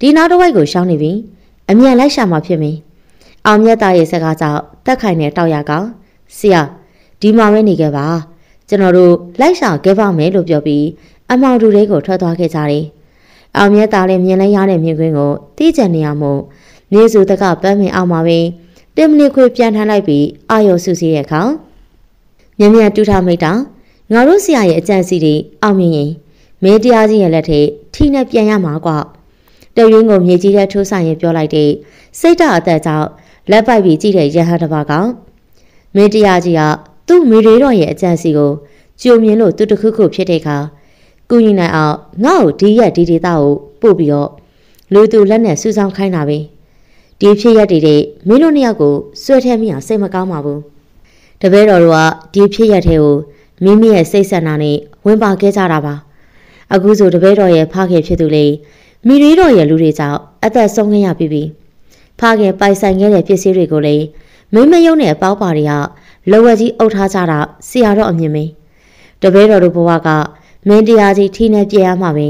ဒီနောက်တစ်ဝိုက်ကိုရှောင်းနေပြီ။အမြန်လိုက်ရှာမှဖြစ်မင်း။အောင်မြတ်သားရဲ့စကားကြောင့်တက်ခိုင်နဲ့တောက်ရကဆရာဒီမှာပဲနေခဲ့ပါကျွန်တော်တို့လိုက်ရှာခဲ့ပါမယ်လို့ပြောပြီးအမောင်တူတွေကိုထွက်သွားခဲ့ကြတယ်။အောင်မြတ်သားလည်းမြင်လိုက်ရတဲ့မြင်ကွင်းကိုတီးကြံနေရမို့ နေစုတကပန်းမင်အောင်မှာပဲတင်မနစ်ခွေပြန်ထမ်းလိုက်ပြီးအာရုံစုစည်းတဲ့အခါမြင်မြန်တူထားမိတာငါတို့ဆရာရဲ့အကြံစီတွေအောင်မြင်ရင်မင်းတရားကြီးရဲ့လက်ထဲထိနဲ့ပြန်ရမှာကွာတရွင်းကိုမြေကြီးထဲထိုးဆိုင်ရင်ပြောလိုက်တဲ့စိတ်ဓာတ်အသက်ကြောင့်လက်ပိုက်ပြီးကြည့်တဲ့ရဟန်းတစ်ပါးကမင်းတရားကြီးကသူ့မိရေတော်ရဲ့အကြံစီကိုကြိုမြင်လို့သူတခုခုဖြစ်တဲ့အခါကုညီနိုင်အောင်ငါ့ကိုဒီရက်ဒီဒေတာကိုပို့ပြီးတော့လူသူလက်နဲ့စူးစောင်းခိုင်းတာပဲ ဒီဖြစ်ရက်တွေတဲ့မင်းတို့နှစ်ယောက်ကိုဆွဲထဲမိအောင်စိတ်မကောင်းပါဘူးတပည့်တော်တို့ကဒီဖြစ်ရက်တွေကိုမိမိရဲ့စိတ်ဆက်နာနဲ့ဝင်ပါခဲ့ကြတာပါအခုဆိုတပည့်တော်ရဲ့ဖခင်ဖြစ်သူလေမိရီတော်ရဲ့လူတွေကြောင့်အသက်ဆုံးခဲ့ရပြီပြီဖခင်ပိုင်ဆိုင်ခဲ့တဲ့ပစ္စည်းတွေကိုလေမိမယုံတဲ့အပေါက်ပါတွေကလောဝက်ကြီးအုပ်ထားကြတာဆရာတော်အမြင်မင်းတပည့်တော်တို့ဘဝကမင်းတရားကြီးထိနေပြရမှာပဲ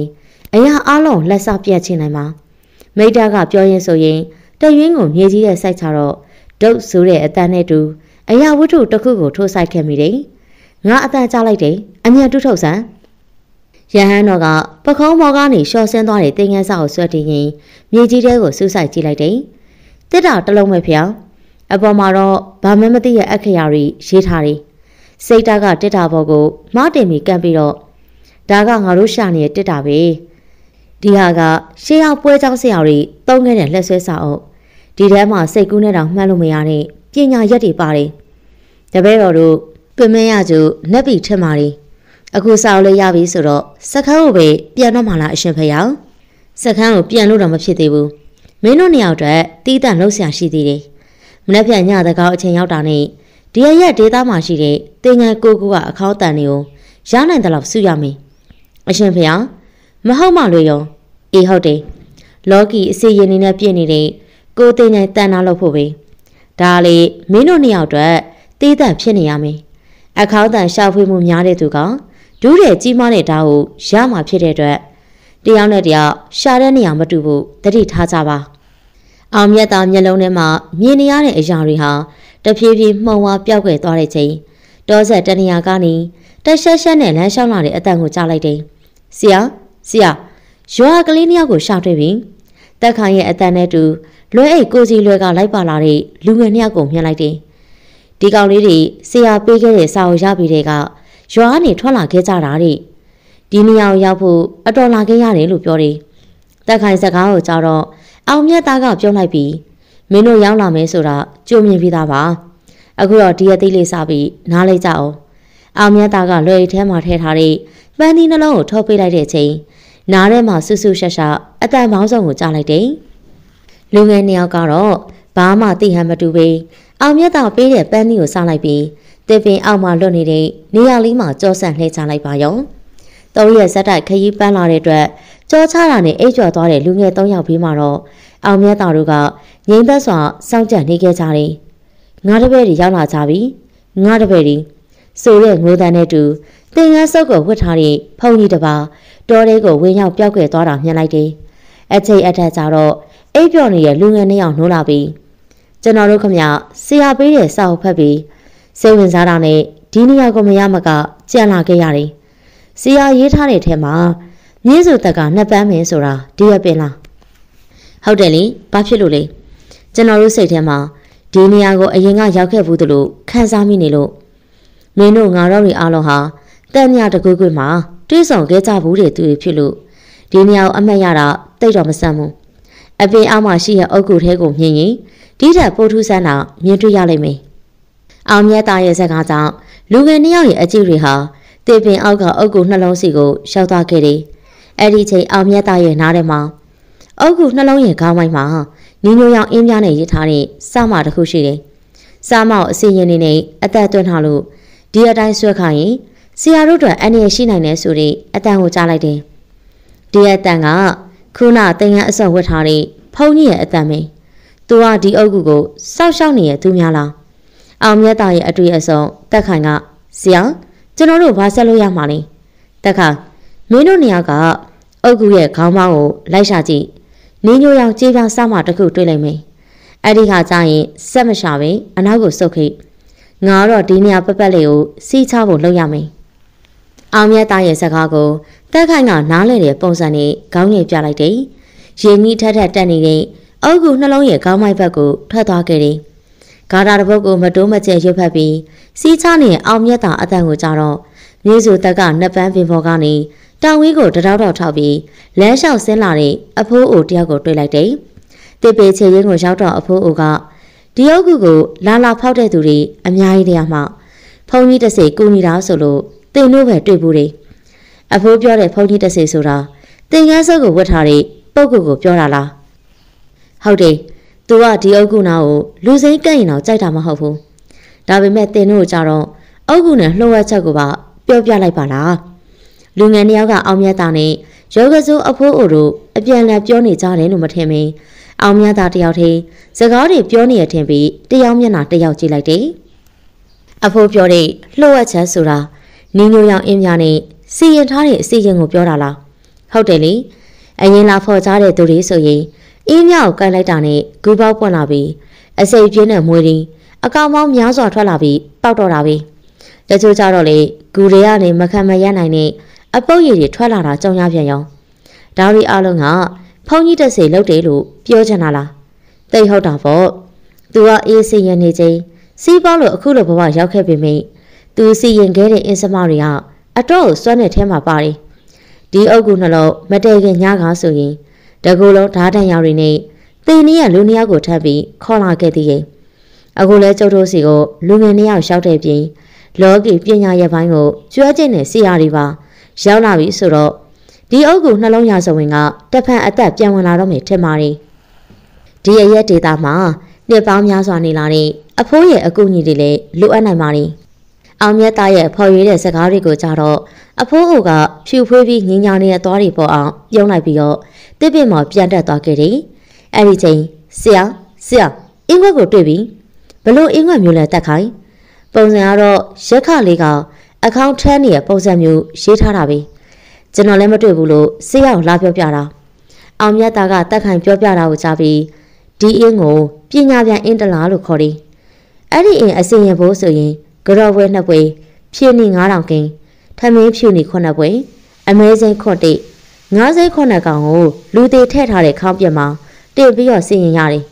အရာအလုံးလက်စပြတ်ချင်းနိုင်မှာမိတ္တကပြောရင်ဆိုရင် တရွင်းကိုမြေကြီးရဲ့စိုက်ချတော့ဒုတ်ဆိုတဲ့အတန်နဲ့တူအရာဝတ္ထုတစ်ခုကိုထိုးဆိုင်ခဲ့မိတယ်ငါအတန်ကြားလိုက်တယ်အမြန်တူးထုတ်စမ်းရဟန်းတော်ကပခုံးဘော်ကနေရှော့ဆင်းသွားတဲ့တင်ငန်းစာကိုဆွဲတင်ရင်မြေကြီးတဲကိုစူးစိုက်ကြည့်လိုက်တယ်တစ်တာတလုံးပဲဖျောင်းအပေါ်မှာတော့ဘာမှမသိရဲ့အခရာတွေရေးထားတယ်စိတ်ဓာတ်ကတစ်တာဘောကိုမတင်ပြီးကန့်ပြီးတော့ဒါကငါတို့ရှာနေတဲ့တစ်တာပဲဒီဟာကရှေးအောင်ပွဲကြောင်းဆရာတွေတုံးခဲ့တဲ့လက်ဆွဲစာအုပ် ဒီထဲမှာစိတ်ကူးနဲ့တောင်မှတ်လို့မရတဲ့ပညာရက်တွေပါတယ်တပည့်တော်တို့ပင်မရကျနက်ပြီထင်ပါလေအခုစာအုပ်လေးရပြီဆိုတော့စခန်းကိုပဲပြန်တော့မှလားအရှင်ဖေယောင်စခန်းကိုပြန်လို့တော့မဖြစ်သေးဘူးမင်းတို့နှစ်ယောက်အတွက်တီးတန့်လှုပ်ရှားရှိသေးတယ်မနေ့ပြန်ညတကောက်အချိန်ရောက်တာနဲ့ဒီရက်ဒေသမှာရှိတဲ့တင်ငယ်ကိုကူကအခေါတန်တွေကိုရနိုင်တဲ့လောက်စုရမယ်အရှင်ဖေယောင်မဟုတ်မှလွေရောအေးဟုတ်တယ်လော်ကီအစီရင်နေနဲ့ပြည့်နေတဲ့ ကိုတင်ငယ်တန်နာလို့ဖို့ပဲဒါလေမင်းတို့နှစ်ယောက်အတွက်တေးတန့်ဖြစ်နေရမယ်အခေါတန်ရှာဖွေမှုများတဲ့သူကဒူးတဲ့ကြီးမားတဲ့ဓာတ်ကိုရမှာဖြစ်တဲ့အတွက်တယောက်နဲ့တယောက်ရှာတဲ့နေရာမတူဘူးတတိထားကြပါအောင်မြတ်သားမျက်လုံးထဲမှာမြင်နေရတဲ့အရာတွေဟာတဖြည်းဖြည်းမှုံဝါပြောက်ွယ်သွားတဲ့ချိန်တောဆက်တနေရာကနေတက်ရှက်ရှက်နဲ့လမ်းလျှောက်လာတဲ့အတန်ကိုကြားလိုက်တယ်။ဆရာဆရာရွာကလေးနှစ်ယောက်ကိုရှာတွေ့ပြီ။တက်ခိုင်ရဲ့အတန်နဲ့တူ လွဲအိတ်ကိုစီလွဲကလိုက်ပါလာတဲ့လူငယ်နှစ်ယောက်ကိုမြင်လိုက်တယ်။ဒီကောင်လေးတွေဆရာပေးခဲ့တဲ့စာအုပ်ရပြီးတဲ့ကရွာကနေထွက်လာခဲ့ကြတာတဲ့။ဒီနေရာကိုရောက်ဖို့အတော်လာခဲ့ရတယ်လို့ပြောတယ်။တက်ခိုင်စကားကိုကြားတော့အောင်မြတ်သားကပြောလိုက်ပြီးမင်းတို့ရောက်လာမယ်ဆိုတာကြိုမြင်ပြီးသားပါအခုတော့ဒီအသေးလေးစားပြီးနားလိုက်ကြအောင်အောင်မြတ်သားကလွယ်ထဲမှာထည့်ထားတဲ့ပန်းဒီနှလုံးကိုထုတ်ပေးလိုက်တဲ့အချိန်နားထဲမှာဆူဆူရှက်ရှက်အတန်ပေါင်းစုံကိုကြားလိုက်တယ် လူငယ်နှစ်ယောက်ကတော့ဘာမှသိဟန်မတူပေအောင်မြတ်သာပေးတဲ့ပန်းနီကိုစားလိုက်ပြီးတစ်ပင်အောက်မှာလွတ်နေတဲ့နေရာလေးမှာကြောဆန့်လှည့်ချလိုက်ပါရော။သုံးရက်ဇက်တိုက်ခရီးပန်းလာတဲ့အတွက်ကြောချတာနဲ့အိတ်ကျော်သွားတဲ့လူငယ်၃ယောက်ပြီးမှတော့အောင်မြတ်သာတို့ကငိမ့်သက်စွာစောင့်ကြံနေခဲ့ကြတယ်။ငါးတပည့်တွေရောက်လာကြပြီ။ငါးတပည့်တွေဆိုတဲ့ငိုတန်းနဲ့တူသင်္ကန်းစုပ်ကိုဝတ်ထားတဲ့ဖုန်ကြီးတစ်ပါးတောထဲကိုဝင်ရောက်ပြောက်ွယ်သွားတာမြင်လိုက်တယ်။အချိန်အထက်ကျတော့ အိပ်ပျော်နေတဲ့လူငယ်နှစ်ယောက်နှိုးလာပြီးကျွန်တော်တို့ခမဆရာပေးတဲ့စာအုပ်ဖတ်ပြီးစိတ်ဝင်စားတာနဲ့ဒီနေရာကိုမရမကကြံလာခဲ့ရတယ်။ဆရာရေးထားတဲ့ထဲမှာမြင်းစုတက်ကနှစ်ပန်းမင်းဆိုတာဒီရပင်လား။ဟုတ်တယ်လေ။ဘာဖြစ်လို့လဲ။ကျွန်တော်တို့စိတ်ထဲမှာဒီနေရာကိုအရင်ကရောက်ခဲ့ဘူးသလိုခံစားမိနေလို့မင်းတို့ငါတို့တွေအားလုံးဟာတန်မြတကွေ့ကွေ့မှာတွေးဆောင်ခဲ့ကြဘူးတဲ့သူတွေဖြစ်လို့ဒီနေရာကိုအမှတ်ရတာတိတ်တော့မဆန်းဘူး အပင်အောက်မှာရှိတဲ့အုတ်ဂုထဲကိုမြင်ရင်ဒီထက်ပိုထူးဆန်းတာမြင်တွေ့ရလိမ့်မယ်အောင်မြတ်သားရဲ့ဇက်ကားကြောင့်လူငယ်နှစ်ယောက်ရဲ့အကြည့်တွေဟာတေပင်အောက်ကအုတ်ဂုနှလုံးစီကိုရှောက်သွားခဲ့တယ်အဲ့ဒီချိန်အောင်မြတ်သားရဲ့နားထဲမှာအုတ်ဂုနှလုံးရဲ့ခေါင်းပိုင်းမှာညီညွတ်ရောင်အင်းများနဲ့ရေးထားတဲ့စာမတစ်ခုရှိတယ်စာမောက်အစီရင်နေနဲ့အသက်သွင်းထားလို့ဒီအတိုင်းဆွဲခါရင်ဆရာတို့အတွက်အန္တရာယ်ရှိနိုင်တယ်ဆိုတဲ့အတန်ကိုကြားလိုက်တယ်။ဒီအတန်က ခုနတင်ရန်အစော့ဝတ်ထားတဲ့ဖုန်ကြီးရဲ့အတန်ပဲ။သူကဒီအုပ်ကူကိုစောက်ရှောက်နေတဲ့သူများလား။အောင်မြတ်သားရဲ့အတွေ့အဆုံတက်ခိုင်ကဆရာကျွန်တော်တို့ဘာဆက်လို့ရမှာလဲ။တက်ခိုင်မင်းတို့နေရာကအုပ်ကူရဲ့ခေါင်းပေါင်းကိုလိုက်ရှာကြည့်။နင်းညိုရောင်ကြေးပြားစမှတစ်ခုတွေ့လိုက်မယ်။အဲ့ဒီခါကျရင်စက်မရှာပဲအနောက်ကိုစုပ်ခိတ်ငါတော့ဒီနေရာပပတ်လေးကိုစီးချဖို့လုပ်ရမယ်။ အောင်မြတ်သားရဲ့စကားကိုတက်ခိုင်ကနားလဲတဲ့ပုံစံနဲ့ခေါင်းငယ်ပြလိုက်တယ်။ရင်ကြီးထက်ထက်တက်နေတဲ့အုပ်ကူနှလုံးရဲ့ခေါင်းမိုက်ဘက်ကိုထွက်သွားခဲ့တယ်။ဂါတာတစ်ပုတ်ကိုမတိုးမကျဲရွတ်ဖက်ပြီးစီးချနေတဲ့အောင်မြတ်သားအတန်ကိုကြတော့မြေစုတက်ကနှစ်ပန်းပင်ပေါ်ကနေတောင်ဝင်းကိုတတောက်တောက်ထောက်ပြီးလမ်းလျှောက်ဆင်းလာတဲ့အဖိုးအိုတယောက်ကိုတွေ့လိုက်တယ်။တစ်ပေချေရင်းကိုရောက်တော့အဖိုးအိုကဒီအုပ်ကုကိုလာလာဖောက်တဲ့သူတွေအများကြီးတည်းမှဖုန်ကြီးတစေကူညီတာဆိုလို့ တင်တို့ပဲတွေ့ဘူးတယ်အဖိုးပြောတဲ့ဖုန်ကြီးတစေဆိုတာတင်ကန်းစုပ်ကိုဝတ်ထားတဲ့ပုပ်ကုကိုပြောတာလားဟုတ်တယ်သူကဒီအုပ်ကုနာကိုလူစိမ့်ကန့်ရင်တော့ကြိုက်တာမဟုတ်ဘူးဒါပေမဲ့တင်တို့ကြတော့အုပ်ကုနဲ့လှုပ်ဝက်ချက်ကိုပါပြောပြလိုက်ပါလားလူငယ်နှစ်ယောက်ကအောင်မြတ်တာနဲ့ယောဂစုအဖိုးအိုတို့အပြန်လည်ပြောနေကြတယ်လို့မထင်မင်းအောင်မြတ်သားတယောက်တည်းစကားတွေပြောနေရထင်ပြီးတယောက်မျက်နှာတယောက်ကြည့်လိုက်တယ်။အဖိုးပြောတဲ့လှုပ်ဝက်ချက်ဆိုတာ နင်းညိုရောင်အင်းများနဲ့စီရင်ထားတဲ့အစီရင်ကိုပြောတာလား။ဟုတ်တယ်လေ။အရင်လာဖော်ကြားတဲ့သူတွေဆိုရင်အင်းများကိုကိုက်လိုက်တာနဲ့ဂူပေါက်ပွင့်လာပြီးအစိပ်ပြင်းတဲ့မွေးရင်းအကောင်ပေါင်းများစွာထွက်လာပြီးပေါက်တော့တာပဲ။တချို့ကြတော့လေဂူတွေကနေမခံမရနိုင်တဲ့အပုပ်ရည်တွေထွက်လာတာကြောင်ရပြန်ရောင်။ဒါရီအလုံးကဖုန်ကြီးတက်စေလုပ်တယ်လို့ပြောချင်တာလားတိတ်ဟုတ်တာပေါ့သူကအေးစီရင်နေချင်းစီးပေါလို့အခုလိုဘဝရောက်ခဲ့ပေမယ့် သူစီရင်ခဲ့တဲ့အင်းစမတွေကအတော့ကိုစွန့်တဲ့ထဲမှာပါတယ်ဒီအုပ်ကူနှလုံးမတည့်ခင်ညကားဆိုရင်တကူလုံးဓာတ်တန်ရောက်တွေနဲ့တင်နီးရလူနှစ်ယောက်ကိုထပ်ပြီးခေါ်လာခဲ့သေးရဲ့အခုလဲကျုပ်တို့စီကိုလူငယ်နှစ်ယောက်ရှောက်တဲ့ပြင်လောကီပညာရဲ့ဘိုင်းကိုကျွမ်းကျင်တဲ့ဆရာတွေပါရောက်လာပြီဆိုတော့ဒီအုပ်ကူနှလုံးရစဝင်ကတဖန်အသက်ပြန်ဝင်လာတော့မယ်ထင်ပါတယ်ဒီအရက်ဒေတာမှာနှစ်ပေါင်းများစွာနေလာတဲ့အဖိုးရဲ့အကူအညီတွေလည်းလိုအပ်နိုင်ပါတယ် အောင်မြတ်သားရဲ့ဖော်ရွေးတဲ့စကားတွေကိုကြတော့အဖိုးအိုကဖြူဖွေးပြီးငင်းညာနေတဲ့သွားတွေပေါ်အောင်ပြုံးလိုက်ပြီးတော့တစ်ပင်မှာပြန်တက်သွားခဲ့တယ်အဲ့ဒီချိန်ဆရာဆရာအင်းခွက်ကိုတွေ့ပြီဘလို့အင်းခွက်မျိုးလဲတက်ခိုင်းပုံစံကတော့ရက်ခလေးကအကောင့်ထမ်းနေတဲ့ပုံစံမျိုးရေးထားတာပဲကျွန်တော်လည်းမတွေ့ဘူးလို့ဆေးရောက်လာပြောပြတာအောင်မြတ်သားကတက်ခိုင်ပြောပြတာကိုကြားပြီးဒီအင်းကိုပညာပြန်အင်းတလားလို့ခေါ်တယ်အဲ့ဒီအင်းအစင်ရဖို့ဆိုရင် ကြော်ပွဲနှစ်ပွဲဖြည့်နေ9000ကင်းထမင်းဖြူနေ9ပွဲအမဲစိန်ခွတ်တိ90ခုနှစ်ကောင်ကိုလူသေးထည့်ထားတဲ့ခေါင်းပြက်မှာတင်ပြီးတော့စီရင်ရတယ်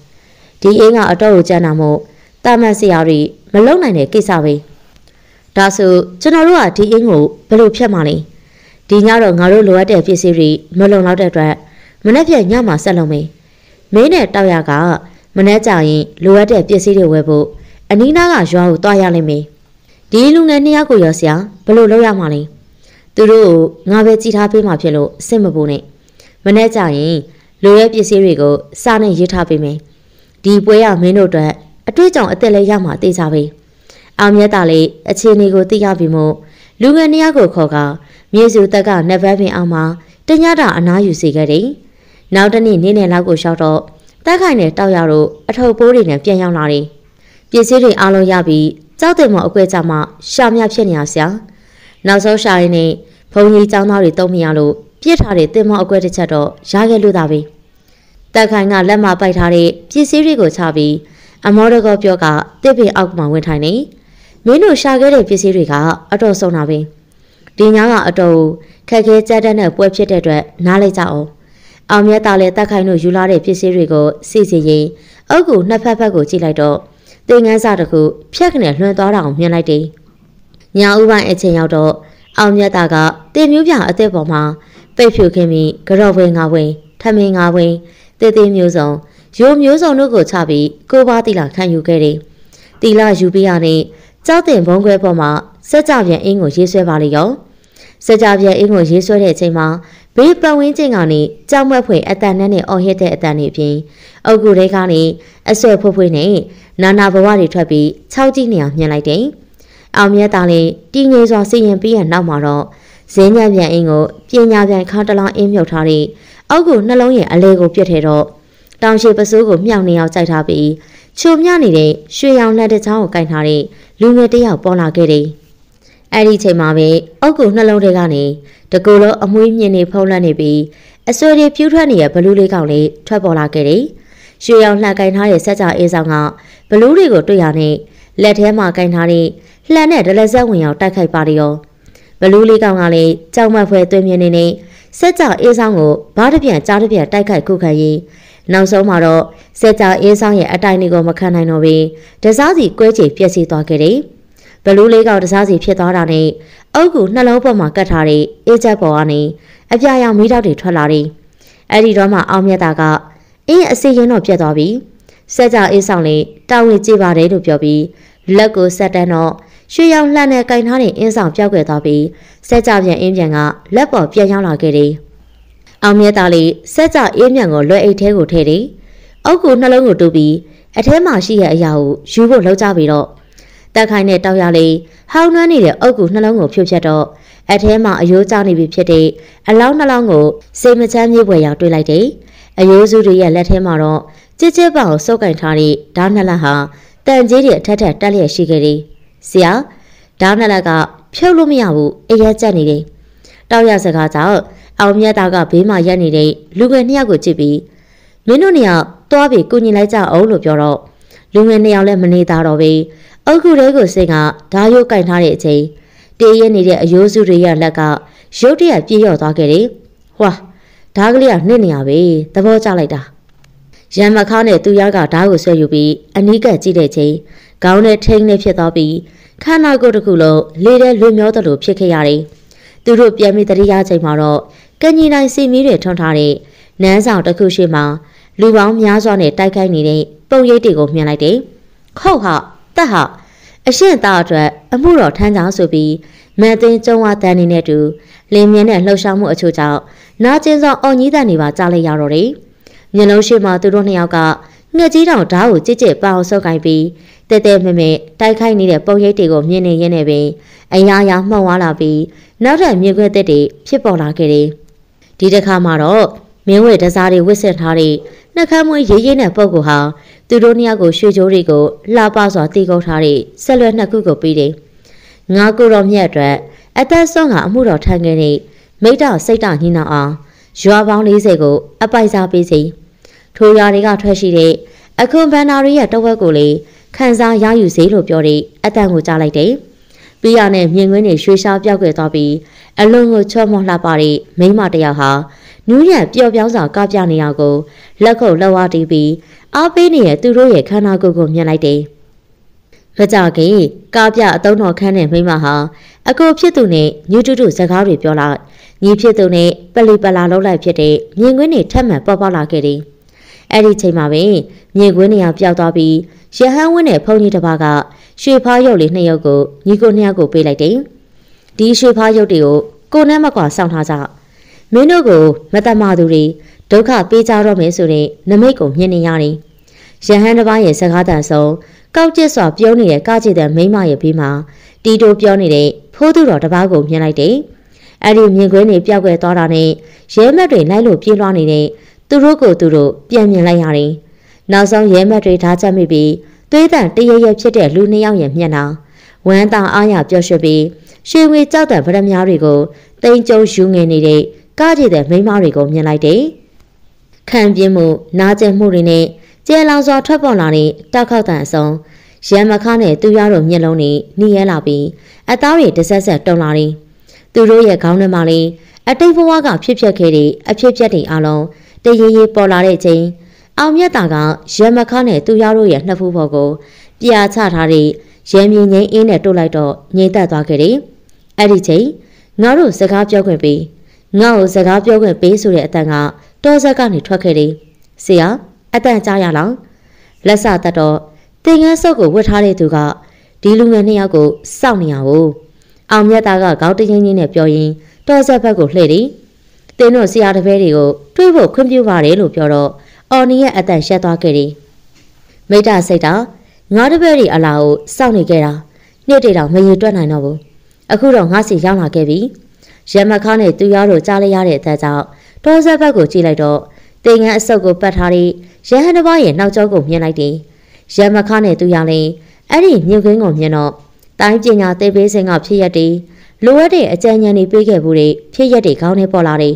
ဒီအင်းကအတော့ကိုကျန်းတာမို့တာမန်ဆရာတွေမလုံနိုင်တဲ့ကိစ္စပဲဒါဆိုကျွန်တော်တို့ကဒီအင်းကိုဘယ်လိုဖြတ်မှလဲဒီညတော့ငါတို့လိုအပ်တဲ့ပစ္စည်းတွေမလုံလောက်တဲ့အတွက်မနေ့ပြန်ညမှာဆက်လုံးမေးမင်းနဲ့တောက်ရကမနေ့ကျရင်လိုအပ်တဲ့ပစ္စည်းတွေဝယ်ဖို့အနီးနားကရွာကိုတွားရလိမ့်မယ် ဒီလူငယ်နှစ်ယောက်ကိုရောဆရာဘယ်လိုလုပ်ရမှာလဲသူတို့ငါပဲကြည်ထားပေးမှဖြစ်လို့အဆင်မပူနဲ့မနေ့ကျရင်လိုရဲ့ပစ္စည်းတွေကိုစာနဲ့ရေးထားပေးမယ်ဒီပွဲရမင်းတို့အတွက်အတွေ့အကြုံအသက်လည်းရမှာသိကြပြီအောင်မြတ်တာလေးအခြေအနေကိုသိရပြီမို့လူငယ်နှစ်ယောက်ကိုခေါ်ကမြေစုတက်ကနဗတ်ပင်အောင်မှာတညတာအနားယူစီခဲ့တယ်နောက်တနေ့နေ့နယ်လောက်ကိုရှောက်တော့တက်ခိုင်နဲ့တောက်ရတို့အထုပ်ပိုးတွေနဲ့ပြန်ရောက်လာတယ်ပစ္စည်းတွေအားလုံးရပြီး ကြောက်တယ်မော်အကွဲကြမှာရှာမြဖြစ်နေရဆရာနောက်ဆုံးရှာရင်းနဲ့ဘုံကြီးចောင်းသားတွေတုံးမရလို့ပြစ်ထားတဲ့တင်မော်အကွဲတစ်ချက်တော့ရခဲ့လို့သာပဲတက်ခိုင်ကလက်မပိုက်ထားတဲ့ပစ္စည်းတွေကိုချပြီးအမောတကောပြောကတစ်ပင်အောက်မှာဝင်ထိုင်နေမင်းတို့ရှာခဲ့တဲ့ပစ္စည်းတွေကအတော်ဆုံးတာပဲဒီညာကအတော်ခက်ခဲကြက်တဲ့နဲ့ပွဲဖြစ်တဲ့အတွက်နားလိုက်ကြအောင်အောင်မြတ်သားလည်းတက်ခိုင်တို့ယူလာတဲ့ပစ္စည်းတွေကိုစီစီရင်အုပ်ကိုနှစ်ဖက်ဖက်ကိုကြည့်လိုက်တော့ သင်ငန်းစာတစ်ခုဖြက်ခနဲ့လွှမ်းသွားတာကိုမြင်လိုက်တယ်။ညာဥပိုင်းအချိန်ရောက်တော့အောင်မြတ်သားကတင်မျိုးပြအသက်ပေါ်မှာပိတ်ဖြူခင်းပြီးကြော့ဝင်းငါဝင်းထမင်းငါဝင်းတေးသေးမျိုးစုံရိုးမျိုးစုံတို့ကိုချပြီးကိုပါတီလာခံယူခဲ့တယ်။တီလာယူပြီးရနဲ့ကြောက်တင်ဘုံခွဲပေါ်မှာစက်ကြပြန်အင်းကိုရေးဆွဲပါလေရော။စက်ကြပြန်အင်းကိုရေးဆွဲတဲ့အချိန်မှာ ဘေးပတ်ဝန်းကျင်ကနေကြောက်မွက်ဖွယ်အတန်နဲ့အော်ဟစ်တဲ့အတန်တွေအပြင်အုတ်ကူတွေကနေအဆွဲဖွဖွနဲ့နာနာဘဝတွေထွက်ပြီး၆ကြည့်နေအောင်မြင်လိုက်တယ်။အောင်မြတ်သားလေးတည်ငြိမ်စွာစီရင်ပြီးရနောက်မှာတော့ဇင်းညံပြန်အင်းကိုပညာပြန်ခါတလောင်းအင်းမြုပ်ထားတဲ့အောက်ကိုနှလုံးရဲ့အလဲကိုပြစ်ထဲတော့တောင်ရှိပစိုးကိုမြောက်နေအောင်ကြိုက်ထားပြီးချိုမြနေတဲ့ရွှေရောင်လက်တချောင်းကိုကင်ထားတဲ့လူငယ်တစ်ယောက်ပေါ်လာခဲ့တယ်။ အဲ့ဒီချိန်မှာပဲအောက်ကိုနှလုံးထဲကနေတကူလုံးအမွှေးမြင့်နေဖုံးလွှမ်းနေပြီးအစွဲတွေပြူးထွက်နေတဲ့ဘလူးလေးကောင်လေးထွက်ပေါ်လာခဲ့တယ်။ရွှေရောင်လှန်ကင်ထားတဲ့စက်ကြအေးဆောင်ကဘလူးတွေကိုတွေ့ရနဲ့လက်ထဲမှာကင်ထားတဲ့လှန်နဲ့ဒလက်ဆက်ဝင်ရောက်တိုက်ခိုက်ပါရောဘလူးလေးကောင်ကလည်းကြောက်မက်ဖွယ်သွင်းမြင်နေနေစက်ကြအေးဆောင်ကိုဘားတစ်ပြန်ကြားတစ်ပြန်တိုက်ခိုက်ခုခံရင်းနောက်ဆုံးမှာတော့စက်ကြအေးဆောင်ရဲ့အတိုင်းတွေကိုမခံနိုင်တော့ဘဲတစားစီကွဲချေပြက်စီးသွားခဲ့တယ်။ ဘလူးလေးကောင်တစားစီဖြစ်သွားတာနဲ့အုတ်ကူနှလုံးပေါ်မှာကတ်ထားတဲ့အေးချက်ပေါ်ကနေအပြာရောင်မီးတောက်တွေထွက်လာတယ်။အဲ့ဒီတော့မှအောင်မြတ်တာကအင်းအစီရင်တော့ပြတ်သွားပြီ။စက်ကြအေးဆောင်လေးတာဝန်ကြည့်ပါတယ်လို့ပြောပြီးလက်ကိုဆက်တန်းတော့ရွှေရောင်လှမ်းနဲ့ကင်ထားတဲ့အင်းဆောင်ပြောက်ွယ်သွားပြီးစက်ကြပြန်အင်းပြန်ကလက်ပေါ်ပြန်ရောက်လာခဲ့တယ်။အောင်မြတ်သားလေးစက်ကြအေးမြန်ကိုလွယ်အိတ်ထဲကိုထည့်တယ်။အုတ်ကိုနှလုံးကိုတူပြီးအထဲမှာရှိတဲ့အရာကိုယူဖို့လှုပ်ကြပြီးတော့ တက်ခိုင်းတဲ့တောက်ရလေးဟောင်းနှွမ်းနေတဲ့အုတ်ကိုနှလုံးကိုဖြုတ်ဖြတ်တော့အထဲမှာအယိုးကျနေပြီဖြစ်တဲ့အလောင်းနှလောင်းကိုစိတ်မချမ်းမြေ့ွယ်ရောက်တွေ့လိုက်တယ်။အယိုးစုတွေရဲ့လက်ထဲမှာတော့ကြစ်ကြစ်ပအောင်စုပ်ကင်ထားတဲ့ဓာတ်နှလက်ဟာတန်ကြီးတွေအထက်ထက်တက်လျက်ရှိခဲ့တယ်။ဆရာဓာတ်နှလက်ကဖြုတ်လို့မရဘူးအရက်ကျက်နေတယ်။တောက်ရစကားကြောင့်အောင်မြတ်သားကဘေးမှာရက်နေတဲ့လူငယ်နှစ်ယောက်ကိုကြည့်ပြီးမင်းတို့နှစ်ယောက်သွားပြီးကုညီလိုက်ကြအောင်လို့ပြောတော့လူငယ်နှစ်ယောက်လည်းမနေသားတော့ပဲ အုတ်ခုတဲကိုစိတ်ကဓာရုပ်ကင်ထားတဲ့အချိန်တေးရနေတဲ့အယိုးစုတွေရဲ့လက်ကရုတ်တရက်ပြေးလျော့သွားခဲ့တယ်။ဟွာဓာကလေးကနှစ်နေရပဲသဘောကျလိုက်တာ။ရံမခါနဲ့သူရကဓာကိုဆွဲယူပြီးအနီးကပ်ကြည့်တဲ့ချိန်ခေါင်းနဲ့ထိန်းနဲ့ဖြစ်သွားပြီးခန္ဓာကိုယ်တစ်ခုလုံးလေထဲလွင်မျောသလိုဖြစ်ခဲ့ရတယ်။သူတို့ပြန်ပြီးတတိယချိန်မှာတော့ကင်ကြီးတိုင်းစီမီတွေထွန်းထားတဲ့နန်းဆောင်တစ်ခုရှိမှလူပေါင်းများစွာနဲ့တိုက်ခိုက်နေတဲ့ပုံရိပ်တွေကိုမြင်လိုက်တယ်။ခုတ်ဟာ တက်ဟာအရှင်းသားအတွက်အမှုတော်ထမ်းကြောင်းဆိုပြီးမန်သိန်းကျုံဝတန်းနေနဲ့တူလင်းမြင်းနဲ့လှုပ်ရှားမှုအချို့ကြောင့်နာကျင်းဆောင်အော်ကြီးတန်နေပါကြားလိုက်ရတော့တယ်။မျက်လုံးရှိမှသူတို့နှစ်ယောက်ကငှက်ကြီးတောင်ဓာတ်ကိုကြစ်ကြစ်ပအောင်ဆုပ်ကိုင်းပြီးတဲတဲမဲမဲတိုက်ခိုက်နေတဲ့ပုံရိပ်တွေကိုမြင်နေရင်းနဲ့ပင်အရာရာမှောက်သွားလာပြီးနောက်ထပ်မြေခွဲသက်တွေဖြစ်ပေါ်လာခဲ့တယ်။ဒီတစ်ခါမှာတော့ မင်းဝဲတစားတွေဝစ်ဆင်ထားတဲ့နှက်ခမ်းမွေးရေးရေးနဲ့ပုတ်ကိုဟာသူတို့နှစ်ယောက်ကိုရွှေချိုးတွေကိုလှပစွာတီးကုတ်ထားတဲ့ဆက်လွယ်နှစ်ခုကိုပြီးတယ်။ငါကိုတော်မြတ်အတွက်အသက်ဆုံးကအမှုတော်ထမ်းခဲ့တဲ့မိတ္တစိတ်တညှိနှောင်အောင်ရွာပေါင်း40ကိုအပိုက်စားပေးစီထိုရွာတွေကထွက်ရှိတဲ့အခုဘန်နာရီရဲ့တဝက်ကိုလေခန်းစားရယူစေလို့ပြောတဲ့အတန်ကိုကြားလိုက်တယ်။ပြီးရနဲ့မြင်ကွင်းတွေရွှေရှားပြောက်ွယ်သွားပြီးအလွန်ကိုချော့မော့လှပတဲ့မိမတယောက်ဟာ နူးညံ့ပျော်ပြောင်းစွာကားပြနေရကိုလက်ခုပ်လှဝတီးပြီးအားပေးနေတဲ့သူတို့ရဲ့ခန္ဓာကိုယ်ကိုမြင်လိုက်တယ်။မကြခင်ကားပြအတုံးတော်ခန်းတဲ့မိမဟာအကိုဖြစ်သူနဲ့ညူတူတူစကားတွေပြောလိုက်ညီဖြစ်သူနဲ့ပလီပလာလောက်လိုက်ဖြစ်တဲ့မြင်ကွင်းတွေထက်မှန်ပေါ်ပေါက်လာခဲ့တယ်။အဲ့ဒီချိန်မှာပဲမြင်ကွင်းနေရာပျောက်သွားပြီးရဟန်းဝင်းနဲ့ဖုန်ကြီးတစ်ပါးကရွှေဖားရုပ်လေးနှစ်ရုပ်ကိုညီကိုနှစ်ယောက်ကိုပေးလိုက်တယ်။ဒီရွှေဖားရုပ်တွေကိုကိုနဲ့မကွာစောင့်ထားကြ မင်းတို့ကိုမတမသူတွေဒုက္ခပေးကြတော့မယ်ဆိုတဲ့နမိတ်ကိုမြင်နေရတယ်ရဟန်းတစ်ပါးရဲ့စကားတန်ဆုံးကောက်ကျစ်စွာပြောနေတဲ့ကားကြည့်တဲ့မိမရဲ့ဘေးမှာတီတိုပြောနေတဲ့ဖိုးသူတော်တစ်ပါးကိုမြင်လိုက်တယ်။အဲ့ဒီမြင်ကွင်းတွေပျောက်ကွယ်သွားတာနဲ့ရဲမက်တွေလိုက်လို့ပြေးလွှားနေတဲ့သူတို့ကိုသူတို့ပြန်မြင်လိုက်ရတယ်။နောက်ဆုံးရဲမက်တွေဓာတ်ချက်မိပြီးသွေးတန်တရရဖြစ်တဲ့လူနှစ်ယောက်ရဲ့မျက်နှာဝမ်းသာအားရပျော်ရွှင်ပြီးရွှေငွေကြောက်တဲ့ဗရမ ्या တွေကိုတိမ်ကျုံယူငင်နေတဲ့ ကားကြည့်တဲ့မိန်းမတွေကိုမြင်လိုက်တယ်။ခံပြင်းမှုနာကျင်မှုတွေနဲ့ကျဲလောင်စွာထွက်ပေါ်လာတဲ့တောက်ခောက်တန်အစုံရံမခါနဲ့သူရတို့မျက်လုံးတွေနှီးရဲလာပြီးအသားတွေတဆက်ဆက်တုံလာတယ်။သူတို့ရဲ့ခေါင်းထဲမှာလေးအတိတ်ဘဝကဖြစ်ပျက်ခဲ့တဲ့အဖြစ်ပျက်တွေအလုံးတရေရေပေါ်လာတဲ့ချိန်အောင်မြတ်တာကရံမခါနဲ့သူရတို့ရဲ့နှစ်ဖူးပေါ်ကိုပြာချထားတဲ့ရဲမြင့်ငိမ့်အင်းနဲ့တို့လိုက်တော့ငြိမ်သက်သွားခဲ့တယ်။အဲ့ဒီချိန်ငါတို့စကားပြောခွင့်ပေး ငါ့ကိုစကားပြောခွင့်ပေးဆိုတဲ့အတန်ကတောဆက်ကနေထွက်ခဲ့တယ်။ဆရာအတန်ကြားရလား။လက်စတတ်တော့တင်ငန်းစုပ်ကိုဝတ်ထားတဲ့သူကဒီလူငယ်နှစ်ယောက်ကိုစောင့်နေရဘူး။အောင်မြတ်သားကခေါင်းတချင်းချင်းနဲ့ပြောရင်းတောဆက်ဘက်ကိုလှည့်တယ်။တင်းတို့ဆရာတပည့်တွေကိုတွေးဖို့ခွင့်ပြုပါတယ်လို့ပြောတော့အော်နီရဲ့အတန်ရှက်သွားခဲ့တယ်။မိတ္တစိတ်တာငါတပည့်တွေအလားကိုစောင့်နေခဲ့တာနေ့တေတောင်မရေတွက်နိုင်တော့ဘူးအခုတော့ငါစီရောက်လာခဲ့ပြီ ရမခါနဲ့သူရောတို့ကြားလိုက်ရတဲ့အသက်ကြောင့်တောဆက်ဘက်ကိုကြည့်လိုက်တော့တင်ငန်းအဆုပ်ကိုပတ်ထားပြီးရဟန်းတစ်ပါးရဲ့နောက်ကျောကိုမြင်လိုက်တယ်ရမခါနဲ့သူရလည်းအဲ့ဒီမြုပ်ခင်းကိုမြင်တော့တိုင်းပညာသိပေးစဉ်ကဖြစ်ရက်တွေလိုအပ်တဲ့အကြံဉာဏ်တွေပေးခဲ့မှုတွေဖြစ်ရက်တွေခေါင်းထဲပေါ်လာတယ်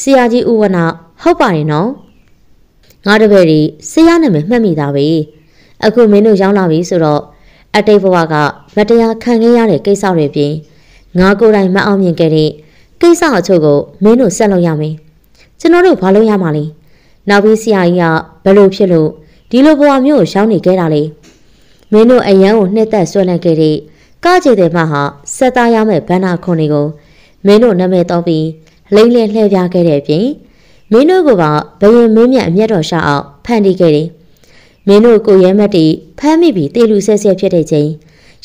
ဆရာကြီးဦးဝနဟုတ်ပါတယ်နော်ငါတပည့်တွေဆရာနာမည်မှတ်မိတာပဲအခုမင်းတို့ရောက်လာပြီဆိုတော့အတိတ်ဘဝကမတရားခံခဲ့ရတဲ့ကိစ္စတွေပြင် ငါကိုယ်တိုင်မအောင်မြင်ခဲ့တဲ့ကိစ္စအချို့ကိုမင်းတို့ဆက်လုပ်ရမယ်ကျွန်တော်တို့ဘာလုပ်ရမှာလဲနောက်ပြီးဆရာကြီးကဘယ်လိုဖြစ်လို့ဒီလိုဘဝမျိုးကိုရှောင်းနေခဲ့တာလဲမင်းတို့အရန်ကိုနှစ်သက်ဆွဲလန့်ခဲ့တဲ့ကားကျေတဲ့မဟာစက်သားရမယ့်ဘန္နာခွန်တွေကိုမင်းတို့နာမည်တော့ပြီးလိမ့်လည်လှည့်ပြခဲ့တဲ့အပြင်မင်းတို့ကပါဘယင်မင်းမြတ်အမျက်တော်ရှာအောင်ဖန်တီးခဲ့တယ်မင်းတို့ကိုရဲမက်တီဖမ်းမိပြီးတေလူဆဲဆဲဖြစ်တဲ့ချိန်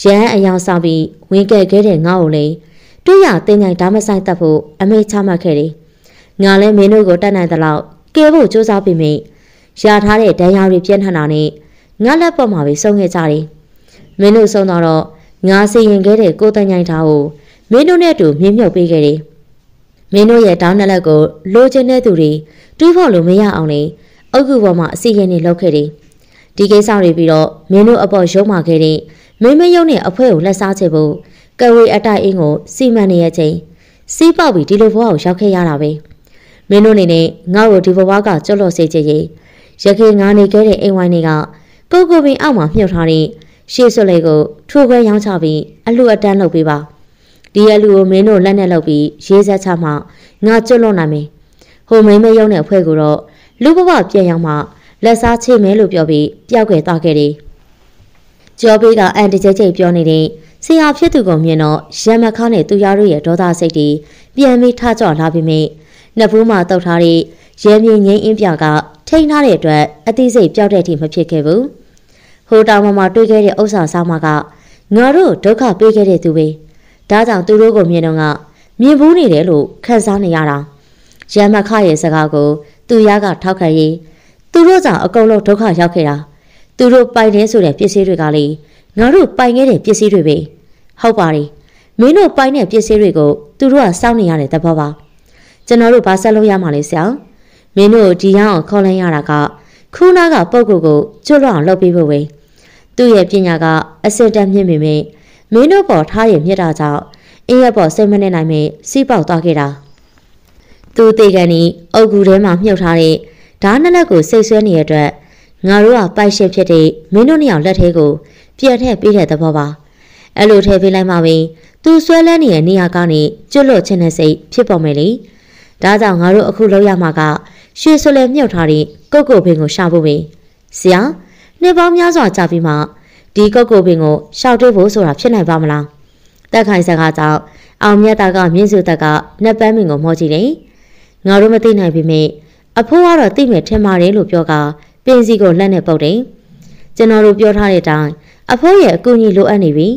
ရဟန်းအယောင်ဆောင်ပြီးဝင်ကဲခဲ့တဲ့ငါ့ကိုလေတွေ့ရတင်ញိုင်ဓာမဆိုင်တက်ဖို့အမေချမှတ်ခဲ့တယ်။ငါလည်းမင်းတို့ကိုတတ်နိုင်သလောက်ကဲဖို့စူးစမ်းပြီးမိရထားတဲ့ဒဏ်ရာတွေပြင်းထန်တာနဲ့ငါလက်ပေါ်မှာပဲဆုံးခဲ့ကြတယ်။မင်းတို့ဆုံးတော့ငါစီရင်ခဲ့တဲ့ကိုတင်ញိုင်ဓာကိုမင်းတို့နဲ့အတူမြင်းမြုပ်ပေးခဲ့တယ်။မင်းတို့ရဲ့တောင်းနှလက်ကိုလိုချင်တဲ့သူတွေတူးဖို့လို့မရအောင်လေအုတ်ကူပေါ်မှာအစီရင်နေလောက်ခဲ့တယ်။ဒီကိစ္စတွေပြီးတော့မင်းတို့အပေါ်ရုံးမာခဲ့တဲ့ မင်းမယုံနဲ့အဖွဲကိုလက်စားချေဖို့ကဝေအတိုက်အင်းကိုစီမံနေရချိန်စီးပေါက်ပြီးဒီလိုဘဝကိုရောက်ခဲ့ရတာပဲမင်းတို့အနေနဲ့ငါ့ကိုဒီဘဝကကြောက်လို့စေချင်ရင်ရခင်ငါနေခဲ့တဲ့အိမ်ဝိုင်းတွေကကိုကိုပင်အောက်မှာမြှုပ်ထားတဲ့ရှေ့စွလေးကိုထိုးခွဲရောင်းချပြီးအလှအတန်းလုပ်ပေးပါဒီအလူကိုမင်းတို့လက်နဲ့လုပ်ပြီးရေးဆက်ချမှငါကျွတ်လွတ်နိုင်မယ်ဟိုမိမယုံတဲ့အဖွဲ့ကိုတော့လူဘဝပြန်ရောက်မှလက်စားချိမယ်လို့ပြောပြီးပျောက်ကွယ်သွားခဲ့တယ်။ ကျော်ပေးကအန်တကြဲကြဲပြောနေတဲ့ဆရာဖြစ်သူကိုမြင်တော့ရမခါနဲ့သူရတို့ရဲ့ဒေါသစိတ်တွေပြန်ပြီးထကြွလာပြီးမြစ်နှစ်ဖူးမှာတုတ်ထားတဲ့ရဲမြင့်ငိမ့်အင်းပြကထိန်းထားတဲ့အတွက်အသိစိတ်ပျောက်တဲ့အထိမဖြစ်ခဲ့ဘူး။ဟိုတောင်မှာတွေ့ခဲ့တဲ့ဥစ္စာဆောင်မကငါတို့ဒုက္ခပေးခဲ့တဲ့သူပဲ။ဒါကြောင့်သူတို့ကိုမြင်တော့ကမြင်ဘူးနေတယ်လို့ခံစားနေရတာ။ရမခရဲ့စကားကိုသူရကထောက်ခံရေးသူတို့ကြောင့်အကုန်လုံးဒုက္ခရောက်ခဲ့တာ သူတို့ပိုင်နေဆိုတဲ့ပစ္စည်းတွေကလေငါတို့ပိုင်ခဲ့တဲ့ပစ္စည်းတွေပဲဟုတ်ပါတယ်မင်းတို့ပိုင်တဲ့ပစ္စည်းတွေကိုသူတို့ကစောင့်နေရတဲ့သဘောပါကျွန်တော်တို့ဘာဆက်လုပ်ရမှာလဲဆရာမင်းတို့ဒီရောက်ခေါ်လန်းရတာကခုနာကပုံကိုကိုကျွတ်လွအောင်လုပ်ပေးဖို့ပဲသူ့ရဲ့ပညာကအစစ်တက်မြင့်ပေမဲ့မင်းတို့ပေါ်ထားရမြစ်တာကြောင့်အင်းရပေါ်စိတ်မနေနိုင်မဲ့စီးပေါက်သွားခဲ့တာသူတေကန်ဤအုတ်ကူထဲမှာမြှုပ်ထားတဲ့ဓာတ်နှစ်လက်ကိုစိတ်ဆွဲနေတဲ့အတွက် ငါတို့ကပိုက်ရှစ်ဖြစ်တဲ့မင်းတို့နှစ်ယောက်လက်ထဲကိုပြက်ထည့်ပေးတဲ့သဘောပါအဲ့လိုထည့်ပေးလိုက်မှပဲသူဆွဲလန်းနေတဲ့နေရာကနေကျွတ်လွတ်ခြင်းနဲ့စိတ်ဖြစ်ပေါ်မယ်လေဒါကြောင့်ငါတို့အခုလောက်ရမှာကရွှေဆွလဲမြုပ်ထားတဲ့ကုတ်ကုတ်ပင်ကိုရှာဖို့ပဲဆရာနှစ်ပေါင်းများစွာကြာပြီးမှဒီကုတ်ကုတ်ပင်ကိုရှောက်တွေ့ဖို့ဆိုတာဖြစ်နိုင်ပါမလားတက်ခိုင်စကားကြောင့်အောင်မြတ်တာကမြင့်စုတက်ကနှစ်ပန်းမင်ကိုမောကြည့်တယ်ငါတို့မသိနိုင်ပေမဲ့အဖိုးကတော့သိမယ်ထင်ပါတယ်လို့ပြောက ပင်စီကိုလက်နဲ့ပုတ်တယ်ကျွန်တော်တို့ပြောထားတဲ့အတိုင်းအဖိုးရဲ့အကူအညီလိုအပ်နေပြီ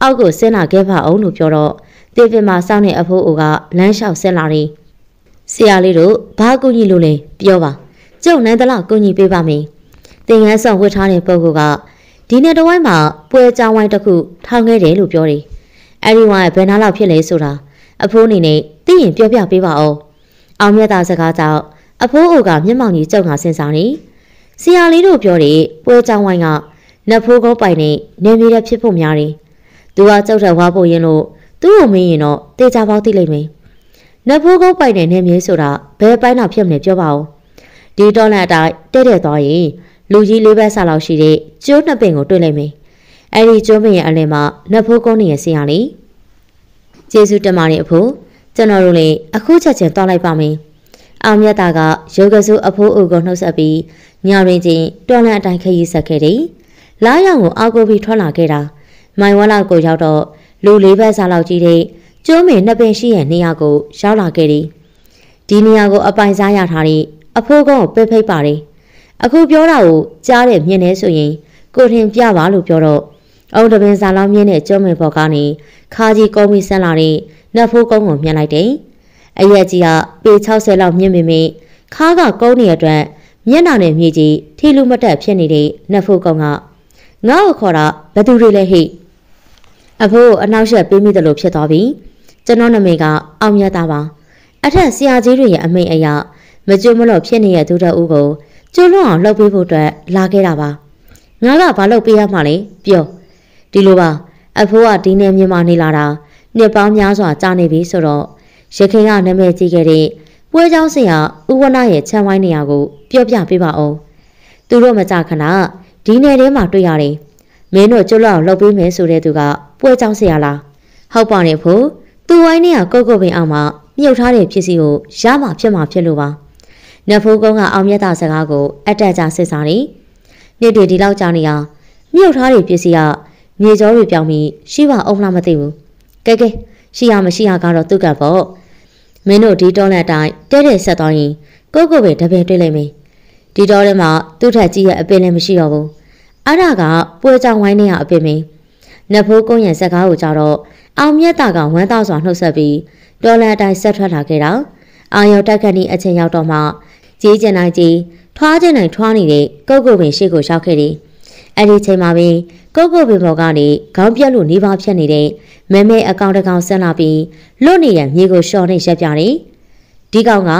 အောက်ကိုဆင်းလာခဲ့ပါအောင်လို့ပြောတော့တေပင်မှာစောင့်နေအဖိုးအိုကလမ်းလျှောက်ဆင်းလာတယ်ဆရာလေးတို့ဘာအကူအညီလိုလဲပြောပါကျုပ်နိုင်သလောက်ကူညီပေးပါမယ်သင်ငန်းဆောင်ဝတ်ထားတဲ့ပုဂ္ဂိုလ်ကဒီနေ့တဝိုင်းမှာပွဲကြောင်းဝိုင်းတစ်ခုထောင်ခဲ့တယ်လို့ပြောတယ်။အဲဒီဝိုင်းဘယ်နှလောက်ဖြစ်လဲဆိုတာအဖိုးအနေနဲ့သိရင်ပြောပြပေးပါဦး။အောင်မြတ်သားစကားကြောင့်အဖိုးအိုကမျက်မှောင်ကြီးကြောက်ငါစဉ်းစားနေ။ ဆရာလေးတို့ပြောတဲ့ပွဲကြောင်းဝိုင်းကနတ်ဖိုးကုန်းပိုင်နဲ့နေမြေတဲ့ဖြစ်ဖို့များတယ်။သူကကြောက်တဲ့ဝါဖို့ရင်လို့သူ့ကိုမင်းရင်တော့တေချာပေါက်သိလိမ့်မယ်။နတ်ဖိုးကုန်းပိုင်တဲ့နေမြေဆိုတာဘယ်ပိုင်းတော့ဖြစ်မလဲပြောပါဦး။ဒီဒေါ်လာအတိုင်းတဲ့တဲ့သွားရင်လူကြီးလေးဘက်ဆလောက်ရှိတဲ့ကျိုးနှစ်ပင်ကိုတွေ့လိုက်မယ်။အဲဒီကျိုးပင်ရဲ့အလယ်မှာနတ်ဖိုးကုန်းနေရဆရာလေး။ကျေးဇူးတင်ပါတယ်အဖိုး။ကျွန်တော်တို့လည်းအခုချက်ချင်းသွားလိုက်ပါမယ်။ အောင်မြတ်တာကရုပ်ကစုအဖိုးအုပ်ကိုနှုတ်ဆက်ပြီးညရင်ချင်းတော်လန်အတိုင်းခရီးဆက်ခဲ့တယ်။လားရောင်ကိုအောက်ကိုပြီးထွက်လာခဲ့တာ။မိုင်ဝက်လောက်ကိုရောက်တော့လူလေးဘက်ဆလောက်ကြီးတဲ့ကျိုးမင်နှစ်ပင်ရှိရဲ့နေရာကိုရောက်လာခဲ့တယ်။ဒီနေရာကိုအပိုင်စားရထားတဲ့အဖိုးကုန်းကိုပိတ်ဖိတ်ပါတယ်အခုပြောတာကိုကြားတဲ့မြင်နေဆိုရင်ကိုထင်ပြပါလို့ပြောတော့အုံတပင်စာလောင်းမြင်းနဲ့ကျုံးမေဘော်ကနေခါကြီးကုန်းပြီးဆန်းလာတဲ့နတ်ဖိုးကုန်းကိုမြင်လိုက်တယ်။ အရက်ကြီးကပေ60လောက်မြင့်ပေမဲ့ခါကကုန်းနေအတွက်မျက်နှာနဲ့မြေကြီးထီလူမတက်ဖြစ်နေတဲ့နတ်ဖိုးကုန်းကငါ့ကိုခေါ်တာဘယ်သူတွေလဲဟိအဖိုးအနောက်ရှက်ပေးမိတယ်လို့ဖြစ်သွားပြီ။ကျွန်တော်နာမည်ကအောင်မြတ်သားပါ။အထက်ဆရာကြီးတွေရဲ့အမိန့်အရမကြွမလို့ဖြစ်နေတဲ့သူတအုပ်ကိုကျိုးလွန်အောင်လှုပ်ပေးဖို့အတွက်လာခဲ့တာပါငါကဘာလုပ်ပေးရမှာလဲပြောဒီလိုပါအဖိုးကဒီနေ့မြန်မာနေလာတာနှစ်ပေါင်းများစွာကြာနေပြီဆိုတော့ ရခင်ကနာမည်ကြီးခဲ့တဲ့ပွဲเจ้าဆရာဥဝနရဲ့ခြံဝိုင်းနေရာကိုပြောပြပေးပါဦးသူတို့မကြခဏဒီနယ်ထဲမှာတွေ့ရတယ်မင်းတို့ကျွတ်လောက်လှုပ်ပေးမယ်ဆိုတဲ့သူကပွဲเจ้าဆရာလားဟုတ်ပါနဲ့ဖို့သူဝိုင်းနေကကုတ်ကုတ်ပင်အောင်မှမြုပ်ထားတဲ့ဖြစ်စီကိုရမှဖြစ်မှဖြစ်လို့ပါနတ်ဖိုးကုန်းကအောင်မြတ်တာစကားကိုအတက်ကြစစ်စားနေနေ့တွေဒီလောက်ကြာနေအောင်မြုပ်ထားတဲ့ပစ္စည်းကမြေကျော်တွေပြောင်းပြီးရှိပါအောင်လားမသိဘူးကဲကဲ ရှိရမရှိရကတော့သူကပေါ့မင်းတို့ဒီတောလက်တိုင်းတဲတဲ့ဆက်သွားရင်ကိုကိုပဲတပင်တွေ့လိုက်မယ်ဒီတောထဲမှာသူ့ထက်ကြီးရဲ့အပင်လည်းမရှိတော့ဘူးအဲ့ဒါကပွဲကြောင်ဝိုင်းနေရအပင်မင်းနတ်ဖိုးကုန်းရဲ့စကားကိုကြတော့အောင်မြတ်တာကဝမ်းသားစွာနှုတ်ဆက်ပြီးဒေါ်လာတိုင်းဆက်ထွက်လာခဲ့တာအာယောတက်ခဏီအချင်းရောက်တော့မှကြေးကျင်နိုင်ကြီးထွားကျင်နိုင်ထွားနေတဲ့ကုတ်ကုတ်ပင်ရှေ့ကိုရောက်ခဲ့တယ်။ အဲ့ဒီချိန်မှာပင်ကုတ်ကုတ်ပင်ပေါ်ကနေခေါင်းပြက်လို့နေပါဖြတ်နေတဲ့မဲမဲအကောင်တကောင်ဆန်းလာပြီးလွတ်နေတဲ့မြေကိုရှော်နေရက်ပြတယ်။ဒီကောင်က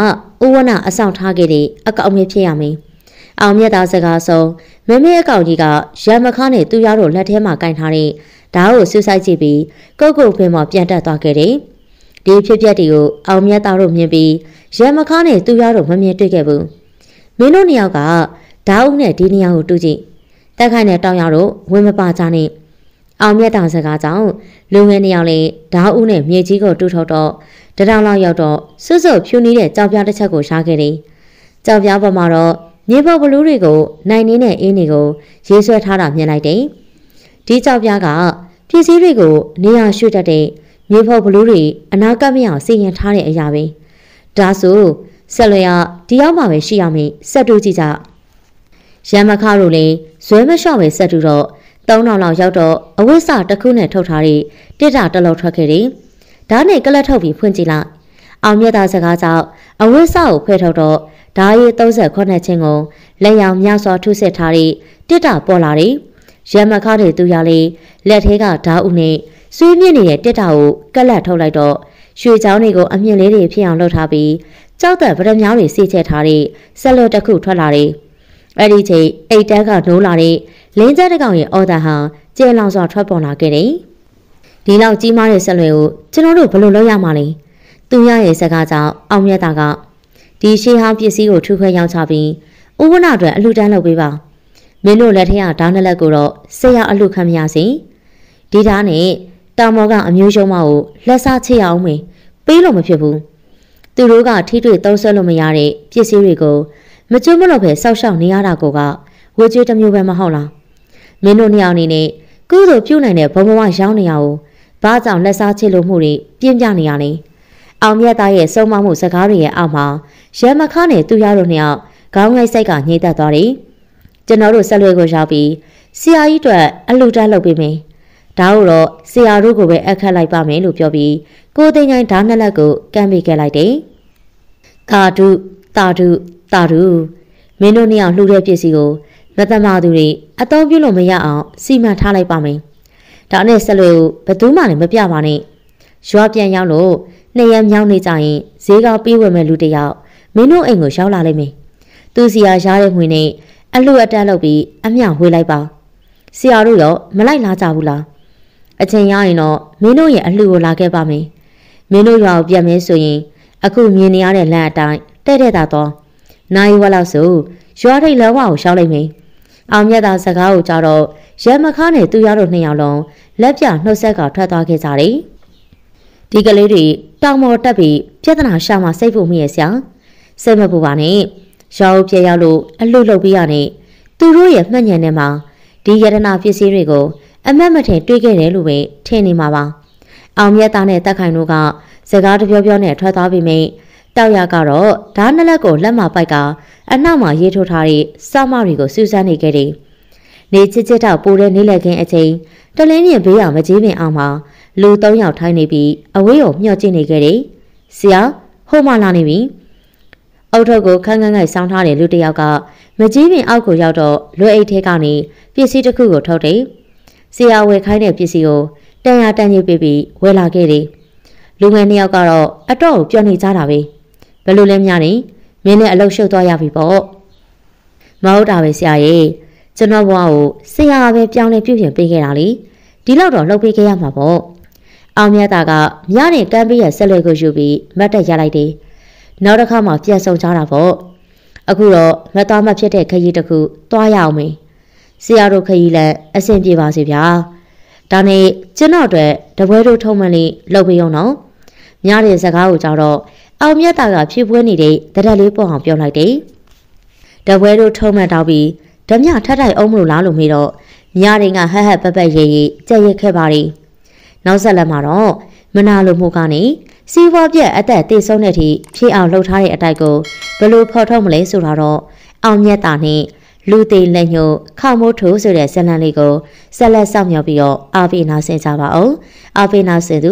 ဥဝနအဆောင်ထားခဲ့တဲ့အကောင်မျိုးဖြစ်ရမယ်။အောင်မြတ်သားစကားဆုံးမဲမဲအကောင်ကြီးကရံမခါနဲ့သူ့ရတို့လက်ထဲမှာကင်ထားတဲ့ဓာတ်ကိုဆူဆိုင်ကြည့်ပြီးကုတ်ကုတ်ပင်ပေါ်ပြန်တက်သွားခဲ့တယ်။ဒီဖြစ်ပျက်တွေကိုအောင်မြတ်သားတို့မြင်ပြီးရမခါနဲ့သူရတို့မမြင်တွေ့ခဲ့ဘူးမင်းတို့နှစ်ယောက်ကဓာအုပ်နဲ့ဒီနေရာကိုတူးကြည့် တက်ခိုင်နဲ့တောင်းရတို့ဝင်မပါကြနဲ့အောင်မြတ်တာစကားကြောင့်လူငယ်နှစ်ယောက်လေးဓာအုပ်နဲ့မြေကြီးကိုတူးထုတ်တော့တထောင်လောက်ရောက်တော့စွတ်စွတ်ဖြူနေတဲ့ကြောက်ပြားတစ်ချက်ကိုရှားခဲ့တယ်ကြောက်ပြားပေါ်မှာတော့မြေပေါ်ဘလူးတွေကိုနိုင်နေနဲ့အင်းတွေကိုရေးဆွဲထားတာမြင်လိုက်တယ်ဒီကြောက်ပြားကပစ္စည်းတွေကိုနေရာရွှေ့တတ်တဲ့မြေဖို့ဘလူးတွေအနာကပ်မရအောင်စီရင်ထားတဲ့အရာပဲဒါဆိုဆက်လွယ်ရဒီရောက်မှပဲရှိရမယ်ဆက်တူကြည့်ကြရမခါတို့လည်း ဇွဲမလျှော့ပဲဆက်တူတော့၃နောက်လောက်ရောက်တော့အဝိစတစ်ခုနဲ့ထုတ်ထားတဲ့တစ်တာတလုံးထွက်ခဲ့တယ်ဒါနဲ့ကလတ်ထုတ်ပြီးဖွင့်ကြည့်လိုက်အောင်မြတ်သားစကားကြောင့်အဝိစကိုဖွဲ့ထုတ်တော့ဓာရီ38ချင်းကိုလက်ရောင်မြစွာထုစစ်ထားတဲ့တစ်တာပေါ်လာတယ်ရမခါတွေသူရလေးလက်သေးကဓာဥနဲ့ဆွေးမြင့်နေတဲ့တစ်တာကိုကက်လက်ထုတ်လိုက်တော့ရွှေချောင်းတွေကိုအမြင့်လေးတွေဖြစ်အောင်လုပ်ထားပြီးကြောက်တဲ့ဗရမြောင်းတွေစီးချက်ထားတဲ့ဆက်လွတ်တစ်ခုထွက်လာတယ်။ အဲ့ဒီချိန်အိတ်တန်းကနိုးလာတဲ့လင်းကျက်တကောင်ရဲ့အော်ဒါဟာကျဲလောင်စွာထွက်ပေါ်လာခဲ့တယ်။ဒီလောက်ကြီးမားတဲ့ဆက်လွယ်ကိုကျွန်တော်တို့ဘယ်လိုလုပ်ရမှာလဲ။သူရရဲ့စကားကြောင့်အောင်မြတ်တာကဒီရှေးဟောင်းပစ္စည်းကိုထူခွဲရောင်းချပြီးဥဝနာအတွက်အလှတန်းလုပ်ပေးပါ။မင်းတို့လက်ထက်ကဓာတ်နှစ်လက်ကိုတော့ဆေးရအလှခံမရစေ။ဒီဓာတ်နဲ့တောင်မောကအမျိုးရှုံးမကိုလက်စားချစ်အောင်မေးပေးလို့မဖြစ်ဘူးသူတို့ကထိတွေ့သုံးဆွဲလို့မရတဲ့ပစ္စည်းတွေကို မကျွတ်မလို့ပဲစောက်ရှောက်နေရတာကိုကဝေကျွေးတစ်မျိုးပဲမဟုတ်လားမင်းတို့နှစ်ယောက်အနေနဲ့ကုသိုလ်ပြုနိုင်တဲ့ဘုံဘဝရောင်းနေရအောင်ဘာကြောင့်လက်စားချစ်လို့မှုတွေပြင်းပြနေရလဲအောင်မြတ်သားရဲ့စုံမမှုစကားတွေရဲ့အောက်မှာရမခါနဲ့သူရတို့နှစ်ယောက်ခေါင်းငိုက်စိတ်ကညှိသက်သွားတယ်ကျွန်တော်တို့ဆက်လွဲကိုရောက်ပြီးဆရာကြီးအတွက်အလှူဒန်းလုပ်ပေးမယ်ဒါကိုတော့ဆရာတို့ကိုပဲအခက်လိုက်ပါမယ်လို့ပြောပြီးကိုသိန်းချိုင်းဓာတ်နှစ်လက်ကိုကမ်းပေးခဲ့လိုက်တယ်။ကာဒုတာဒု တာဒုမင်းတို့နှစ်ယောက်လှူတဲ့ပစ္စည်းကိုမတမာသူတွေအသုံးပြုလို့မရအောင်စီမံထားလိုက်ပါမယ်ဒါနဲ့ဆက်လို့ဘသူမှလည်းမပြပါနဲ့ရွာပြန်ရောက်လို့နှစ်ရက်မြောင်းနေကြရင်ဈေးကောင်းပြေးဝင်မဲ့လူတယောက်မင်းတို့အိမ်ကိုရောက်လာလိမ့်မယ်သူစီယာရားတဲ့ငွေနဲ့အလှအတန်းလုပ်ပြီးအမျှဝေးလိုက်ပါဆရာတို့ရောမလိုက်လာကြဘူးလားအချိန်ရရင်တော့မင်းတို့ရဲ့အလှကိုလာခဲ့ပါမယ်မင်းတို့ရွာကိုပြန်မယ်ဆိုရင်အခုမြင်နေရတဲ့လမ်းအတိုင်းတဲ့တဲ့တာတော့ နိုင်ဝက်လောက်ဆိုရွာထိတ်လောဝကိုရှောင်းလိုက်မယ်အောင်မြတ်သာစကားကိုကြတော့ရဲမခါနဲ့သူရတို့နှစ်ယောက်လုံးလက်ပြနှုတ်ဆက်ကထွက်သွားခဲ့ကြတယ်ဒီကလေးတွေတောင်ပေါ်တက်ပြီးပြဿနာရှာမှစိတ်ဖို့မိရဲ့ဆရာစိတ်မပူပါနဲ့ရောင်းပြဲရောက်လို့အလွတ်လုပ်ပြီးရနဲ့သူတို့ရဲ့မှတ်ဉာဏ်ထဲမှာဒီယရနာပစ္စည်းတွေကိုအမတ်မထင်တွေးခဲ့တယ်လို့ပဲထင်နေမှာပါအောင်မြတ်သားနဲ့တက်ခိုင်တို့ကစကားတပြောပြောနဲ့ထွက်သွားပြီးမိတော က်ရကတော့ဓာတ်နလက်ကိုလက်မပိုက်ကအနောက်မှာရေးထိုးထားတဲ့စမတွေကိုစူးစမ်းနေခဲ့တယ်နေချစ်ချစ်တော့ပိုတဲ့နေလက်ခင်းအချိန်တလင်းမြင်ဘေးအောင်မကြီးပင်အောင်မှာလူ၃ယောက်ထိုင်းနေပြီးအဝေးကိုမျှော့ကြည့်နေခဲ့တယ်ဆရာဟိုမှလာနေပြီအုတ်ထုတ်ကိုခန်းခန်းငိုက်ဆောင်းထားတဲ့လူတစ်ယောက်ကမကြီးပင်အောက်ကိုရောက်တော့လွယ်အိတ်ထဲကနေပစ္စည်းတစ်ခုကိုထုတ်တယ်။ဆရာဝယ်ခိုင်းတဲ့ပစ္စည်းကိုတန်ရတန်ကြီးပေးပြီးဝယ်လာခဲ့တယ်။လူငယ်နှစ်ယောက်ကတော့အတော့ကိုပြောနေကြတာပဲ။ ဘယ်လိုလဲများနေမင်းနဲ့အလုပ်ရှုပ်သွားရပြီပေါ့။မဟုတ်တာပဲဆရာရဲ့ကျွန်တော်ဘဝကိုဆရာပဲပြောင်းလဲပြုပြင်ပေးခဲ့တာလေ။ဒီလောက်တော့လှုပ်ပေးခဲ့ရမှာပေါ့။အောင်မြတ်တာကမြားနဲ့ကမ်းပေးရဆက်လွယ်ကိုယူပြီးမတ်တက်ရလိုက်တယ်။နောက်တစ်ခါမှပြန်ဆုံကြတာပေါ့အခုတော့မသားမဖြစ်တဲ့ခရီးတစ်ခုသွားရအောင်မေဆရာတို့ခရီးလည်းအဆင်ပြေပါစေဗျာဒါနဲ့ကျွန်တော်အတွက်တပွဲတို့ထုံးမလေးလုပ်ပေးအောင်နော်ညတဲ့စကားကိုကြောတော့ အောင်မြတ်တာကဖြည့်ပွဲနေတဲ့တရက်လေးပေါ့အောင်ပြောလိုက်တယ်တပွဲတို့ထုံးမှန်တောက်ပြီးဓမြထထိုက်အောင်မလို့လားလို့မေးတော့ညရင်ကဟဟပပရေးရေးကြက်ရက်ခဲ့ပါရီနောက်ဆက်လက်မှာတော့မနာလိုမှုကနေစီးပွားပြက်အသက်တည်ဆုံးတဲ့အထိဖြည့်အောင်လှုပ်ထားတဲ့အတိုက်ကိုဘယ်လိုဖော်ထုတ်မလဲဆိုတာတော့အောင်မြတ်တာနဲ့လူသေးလက်ညှို့ခေါမိုးထိုးဆိုတဲ့ဇလန်လေးကိုဆက်လက်စောင့်မျှော်ပြီးတော့အာဗီနာဆင်ကြပါအောင်အာဗီနာဆင်သူ